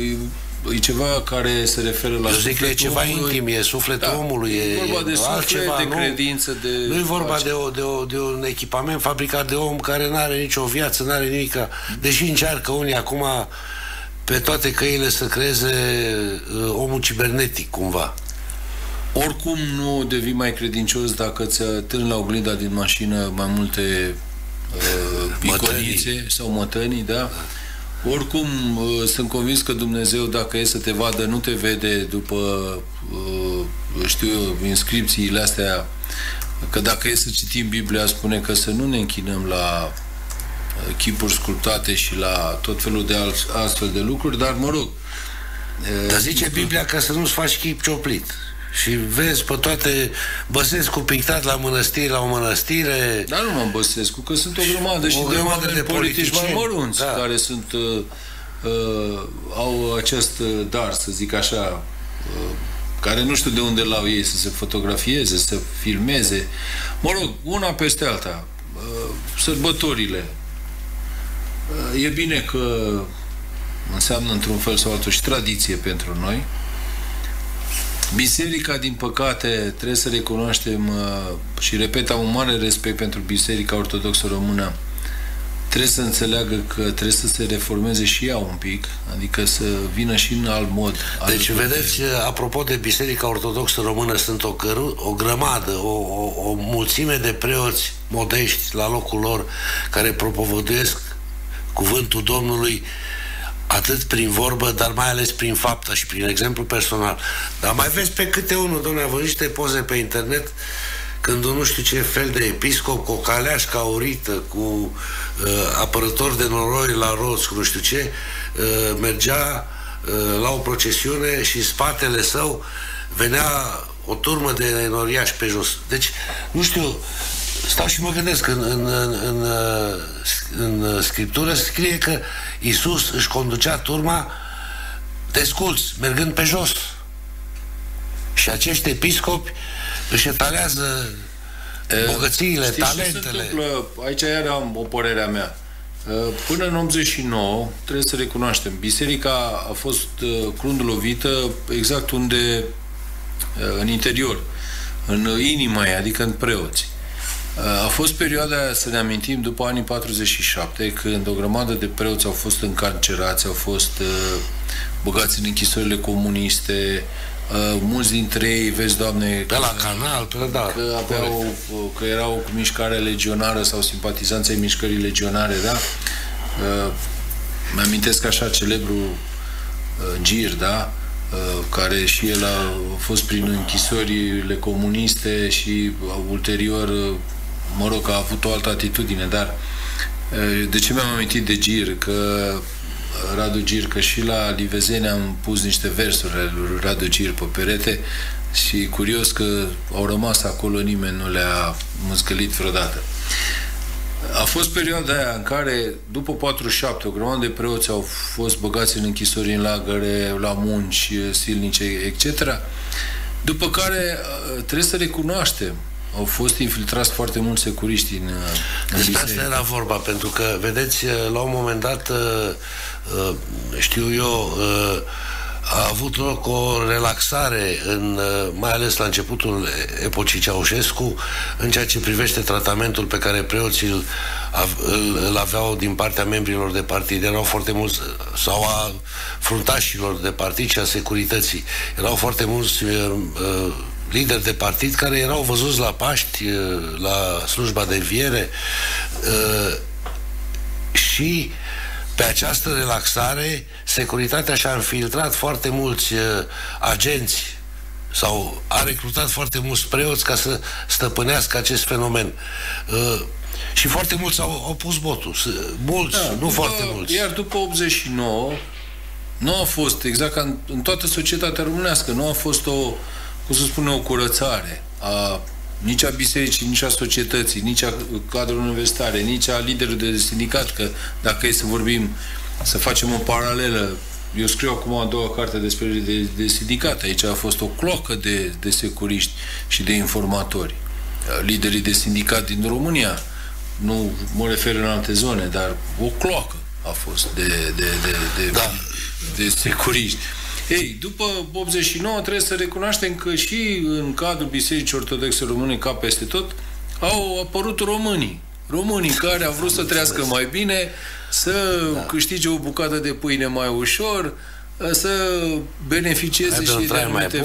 Speaker 2: e, e ceva care se referă la
Speaker 1: Eu zic că e ceva omului. intim, e sufletul da, omului, e
Speaker 2: vorba de suflet, altceva, de credință, de...
Speaker 1: Nu e vorba de, o, de, o, de un echipament fabricat de om care nu are nicio viață, nu are nimic. Deși încearcă unii acum pe toate căile să creeze uh, omul cibernetic, cumva.
Speaker 2: Oricum nu devii mai credincios dacă ți atârni la oglinda din mașină mai multe uh, iconițe sau mătănii, da? Oricum, uh, sunt convins că Dumnezeu, dacă e să te vadă, nu te vede după, uh, știu eu, inscripțiile astea, că dacă e să citim Biblia, spune că să nu ne închinăm la chipuri sculptate și la tot felul de alt, astfel de lucruri, dar mă rog.
Speaker 1: Dar zice Biblia că să nu-ți faci chip cioplit. Și vezi pe toate Băsescu pictat la mănăstire, la o mănăstire.
Speaker 2: Dar nu mă Băsescu, că sunt o grămadă și o de grămadă de politici mai mărunți da. care sunt uh, uh, au acest dar, să zic așa, uh, care nu știu de unde l-au ei să se fotografieze, să filmeze. Mă rog, una peste alta. Uh, sărbătorile, E bine că înseamnă într-un fel sau altul și tradiție pentru noi. Biserica, din păcate, trebuie să recunoaștem uh, și repet, am un mare respect pentru Biserica Ortodoxă Română. Trebuie să înțeleagă că trebuie să se reformeze și ea un pic, adică să vină și în alt mod.
Speaker 1: Deci, vedeți, de... apropo de Biserica Ortodoxă Română, sunt o, căru- o grămadă, o, o, o mulțime de preoți modești la locul lor care propovăduiesc cuvântul Domnului atât prin vorbă, dar mai ales prin faptă și prin exemplu personal. Dar mai vezi pe câte unul, domnule, am văzut niște poze pe internet când un nu știu ce fel de episcop cu o caleașcă aurită, cu uh, apărător de noroi la roți, cu nu știu ce, uh, mergea uh, la o procesiune și spatele său venea o turmă de noriași pe jos. Deci, nu știu, stau și mă gândesc, în, în, în, în, în Scriptură scrie că Isus își conducea turma desculți, mergând pe jos. Și acești episcopi își etalează bogățiile, Știți talentele.
Speaker 2: Aici iar am o părere a mea. Până în 89, trebuie să recunoaștem, biserica a fost crund lovită exact unde, în interior, în inima ei, adică în preoți. A fost perioada, să ne amintim, după anii 47, când o grămadă de preoți au fost încarcerați, au fost uh, băgați în închisorile comuniste, uh, mulți dintre ei, vezi, Doamne...
Speaker 1: Pe la canal, pe da.
Speaker 2: Că, aveau, că erau cu mișcarea legionară sau simpatizanții mișcării legionare, da? Uh, mi-amintesc așa celebru uh, Gir, da? Uh, care și el a fost prin închisorile comuniste și uh, ulterior uh, mă rog, a avut o altă atitudine, dar de ce mi-am amintit de Gir? Că Radu Gir, că și la Livezene am pus niște versuri ale lui Radu Gir pe perete și curios că au rămas acolo, nimeni nu le-a mâzgălit vreodată. A fost perioada aia în care, după 47, o grămadă de preoți au fost băgați în închisori în lagăre, la munci silnice, etc. După care trebuie să recunoaștem au fost infiltrați foarte mulți securiști în,
Speaker 1: în Despre asta era vorba, pentru că, vedeți, la un moment dat, uh, uh, știu eu, uh, a avut loc o relaxare, în, mai ales la începutul epocii Ceaușescu, în ceea ce privește tratamentul pe care preoții îl, îl aveau din partea membrilor de partid. Erau foarte mulți, sau a fruntașilor de partid și a securității. Erau foarte mulți uh, lideri de partid care erau văzuți la Paști, la slujba de viere și pe această relaxare securitatea și-a infiltrat foarte mulți agenți sau a recrutat foarte mulți preoți ca să stăpânească acest fenomen. Și foarte mulți au, au pus botul. Mulți, da, nu după, foarte mulți.
Speaker 2: Iar după 89 nu a fost, exact ca în, în toată societatea românească, nu a fost o cum să spune, o curățare a nici a bisericii, nici a societății, nici a cadrului universitare, nici a liderului de sindicat, că dacă e să vorbim, să facem o paralelă, eu scriu acum a doua carte despre de, de sindicat, aici a fost o cloacă de, de securiști și de informatori. Liderii de sindicat din România, nu mă refer în alte zone, dar o cloacă a fost de, de, de, de, da. de securiști. Ei, după 89 trebuie să recunoaștem că și în cadrul Bisericii Ortodoxe Române, ca peste tot, au apărut românii. Românii care au vrut să trăiască mai bine, să da. câștige o bucată de pâine mai ușor, să beneficieze și de anumite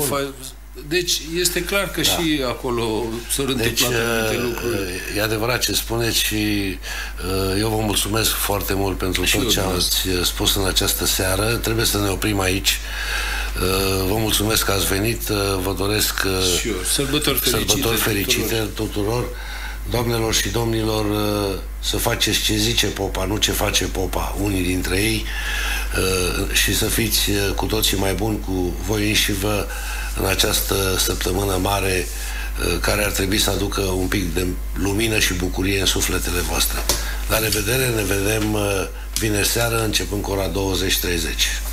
Speaker 2: deci este clar că da. și acolo s-au întâmplat deci, multe uh, lucruri.
Speaker 1: E adevărat ce spuneți și uh, eu vă mulțumesc foarte mult pentru și tot ce ați uh, spus în această seară. Trebuie să ne oprim aici. Vă mulțumesc că ați venit. Vă doresc
Speaker 2: sărbători fericite,
Speaker 1: sărbători fericite tuturor. tuturor. Doamnelor și domnilor, să faceți ce zice popa, nu ce face popa, unii dintre ei, și să fiți cu toții mai buni cu voi și vă în această săptămână mare uh, care ar trebui să aducă un pic de lumină și bucurie în sufletele voastre. La revedere, ne vedem uh, vineri seară, începând cu ora 20.30.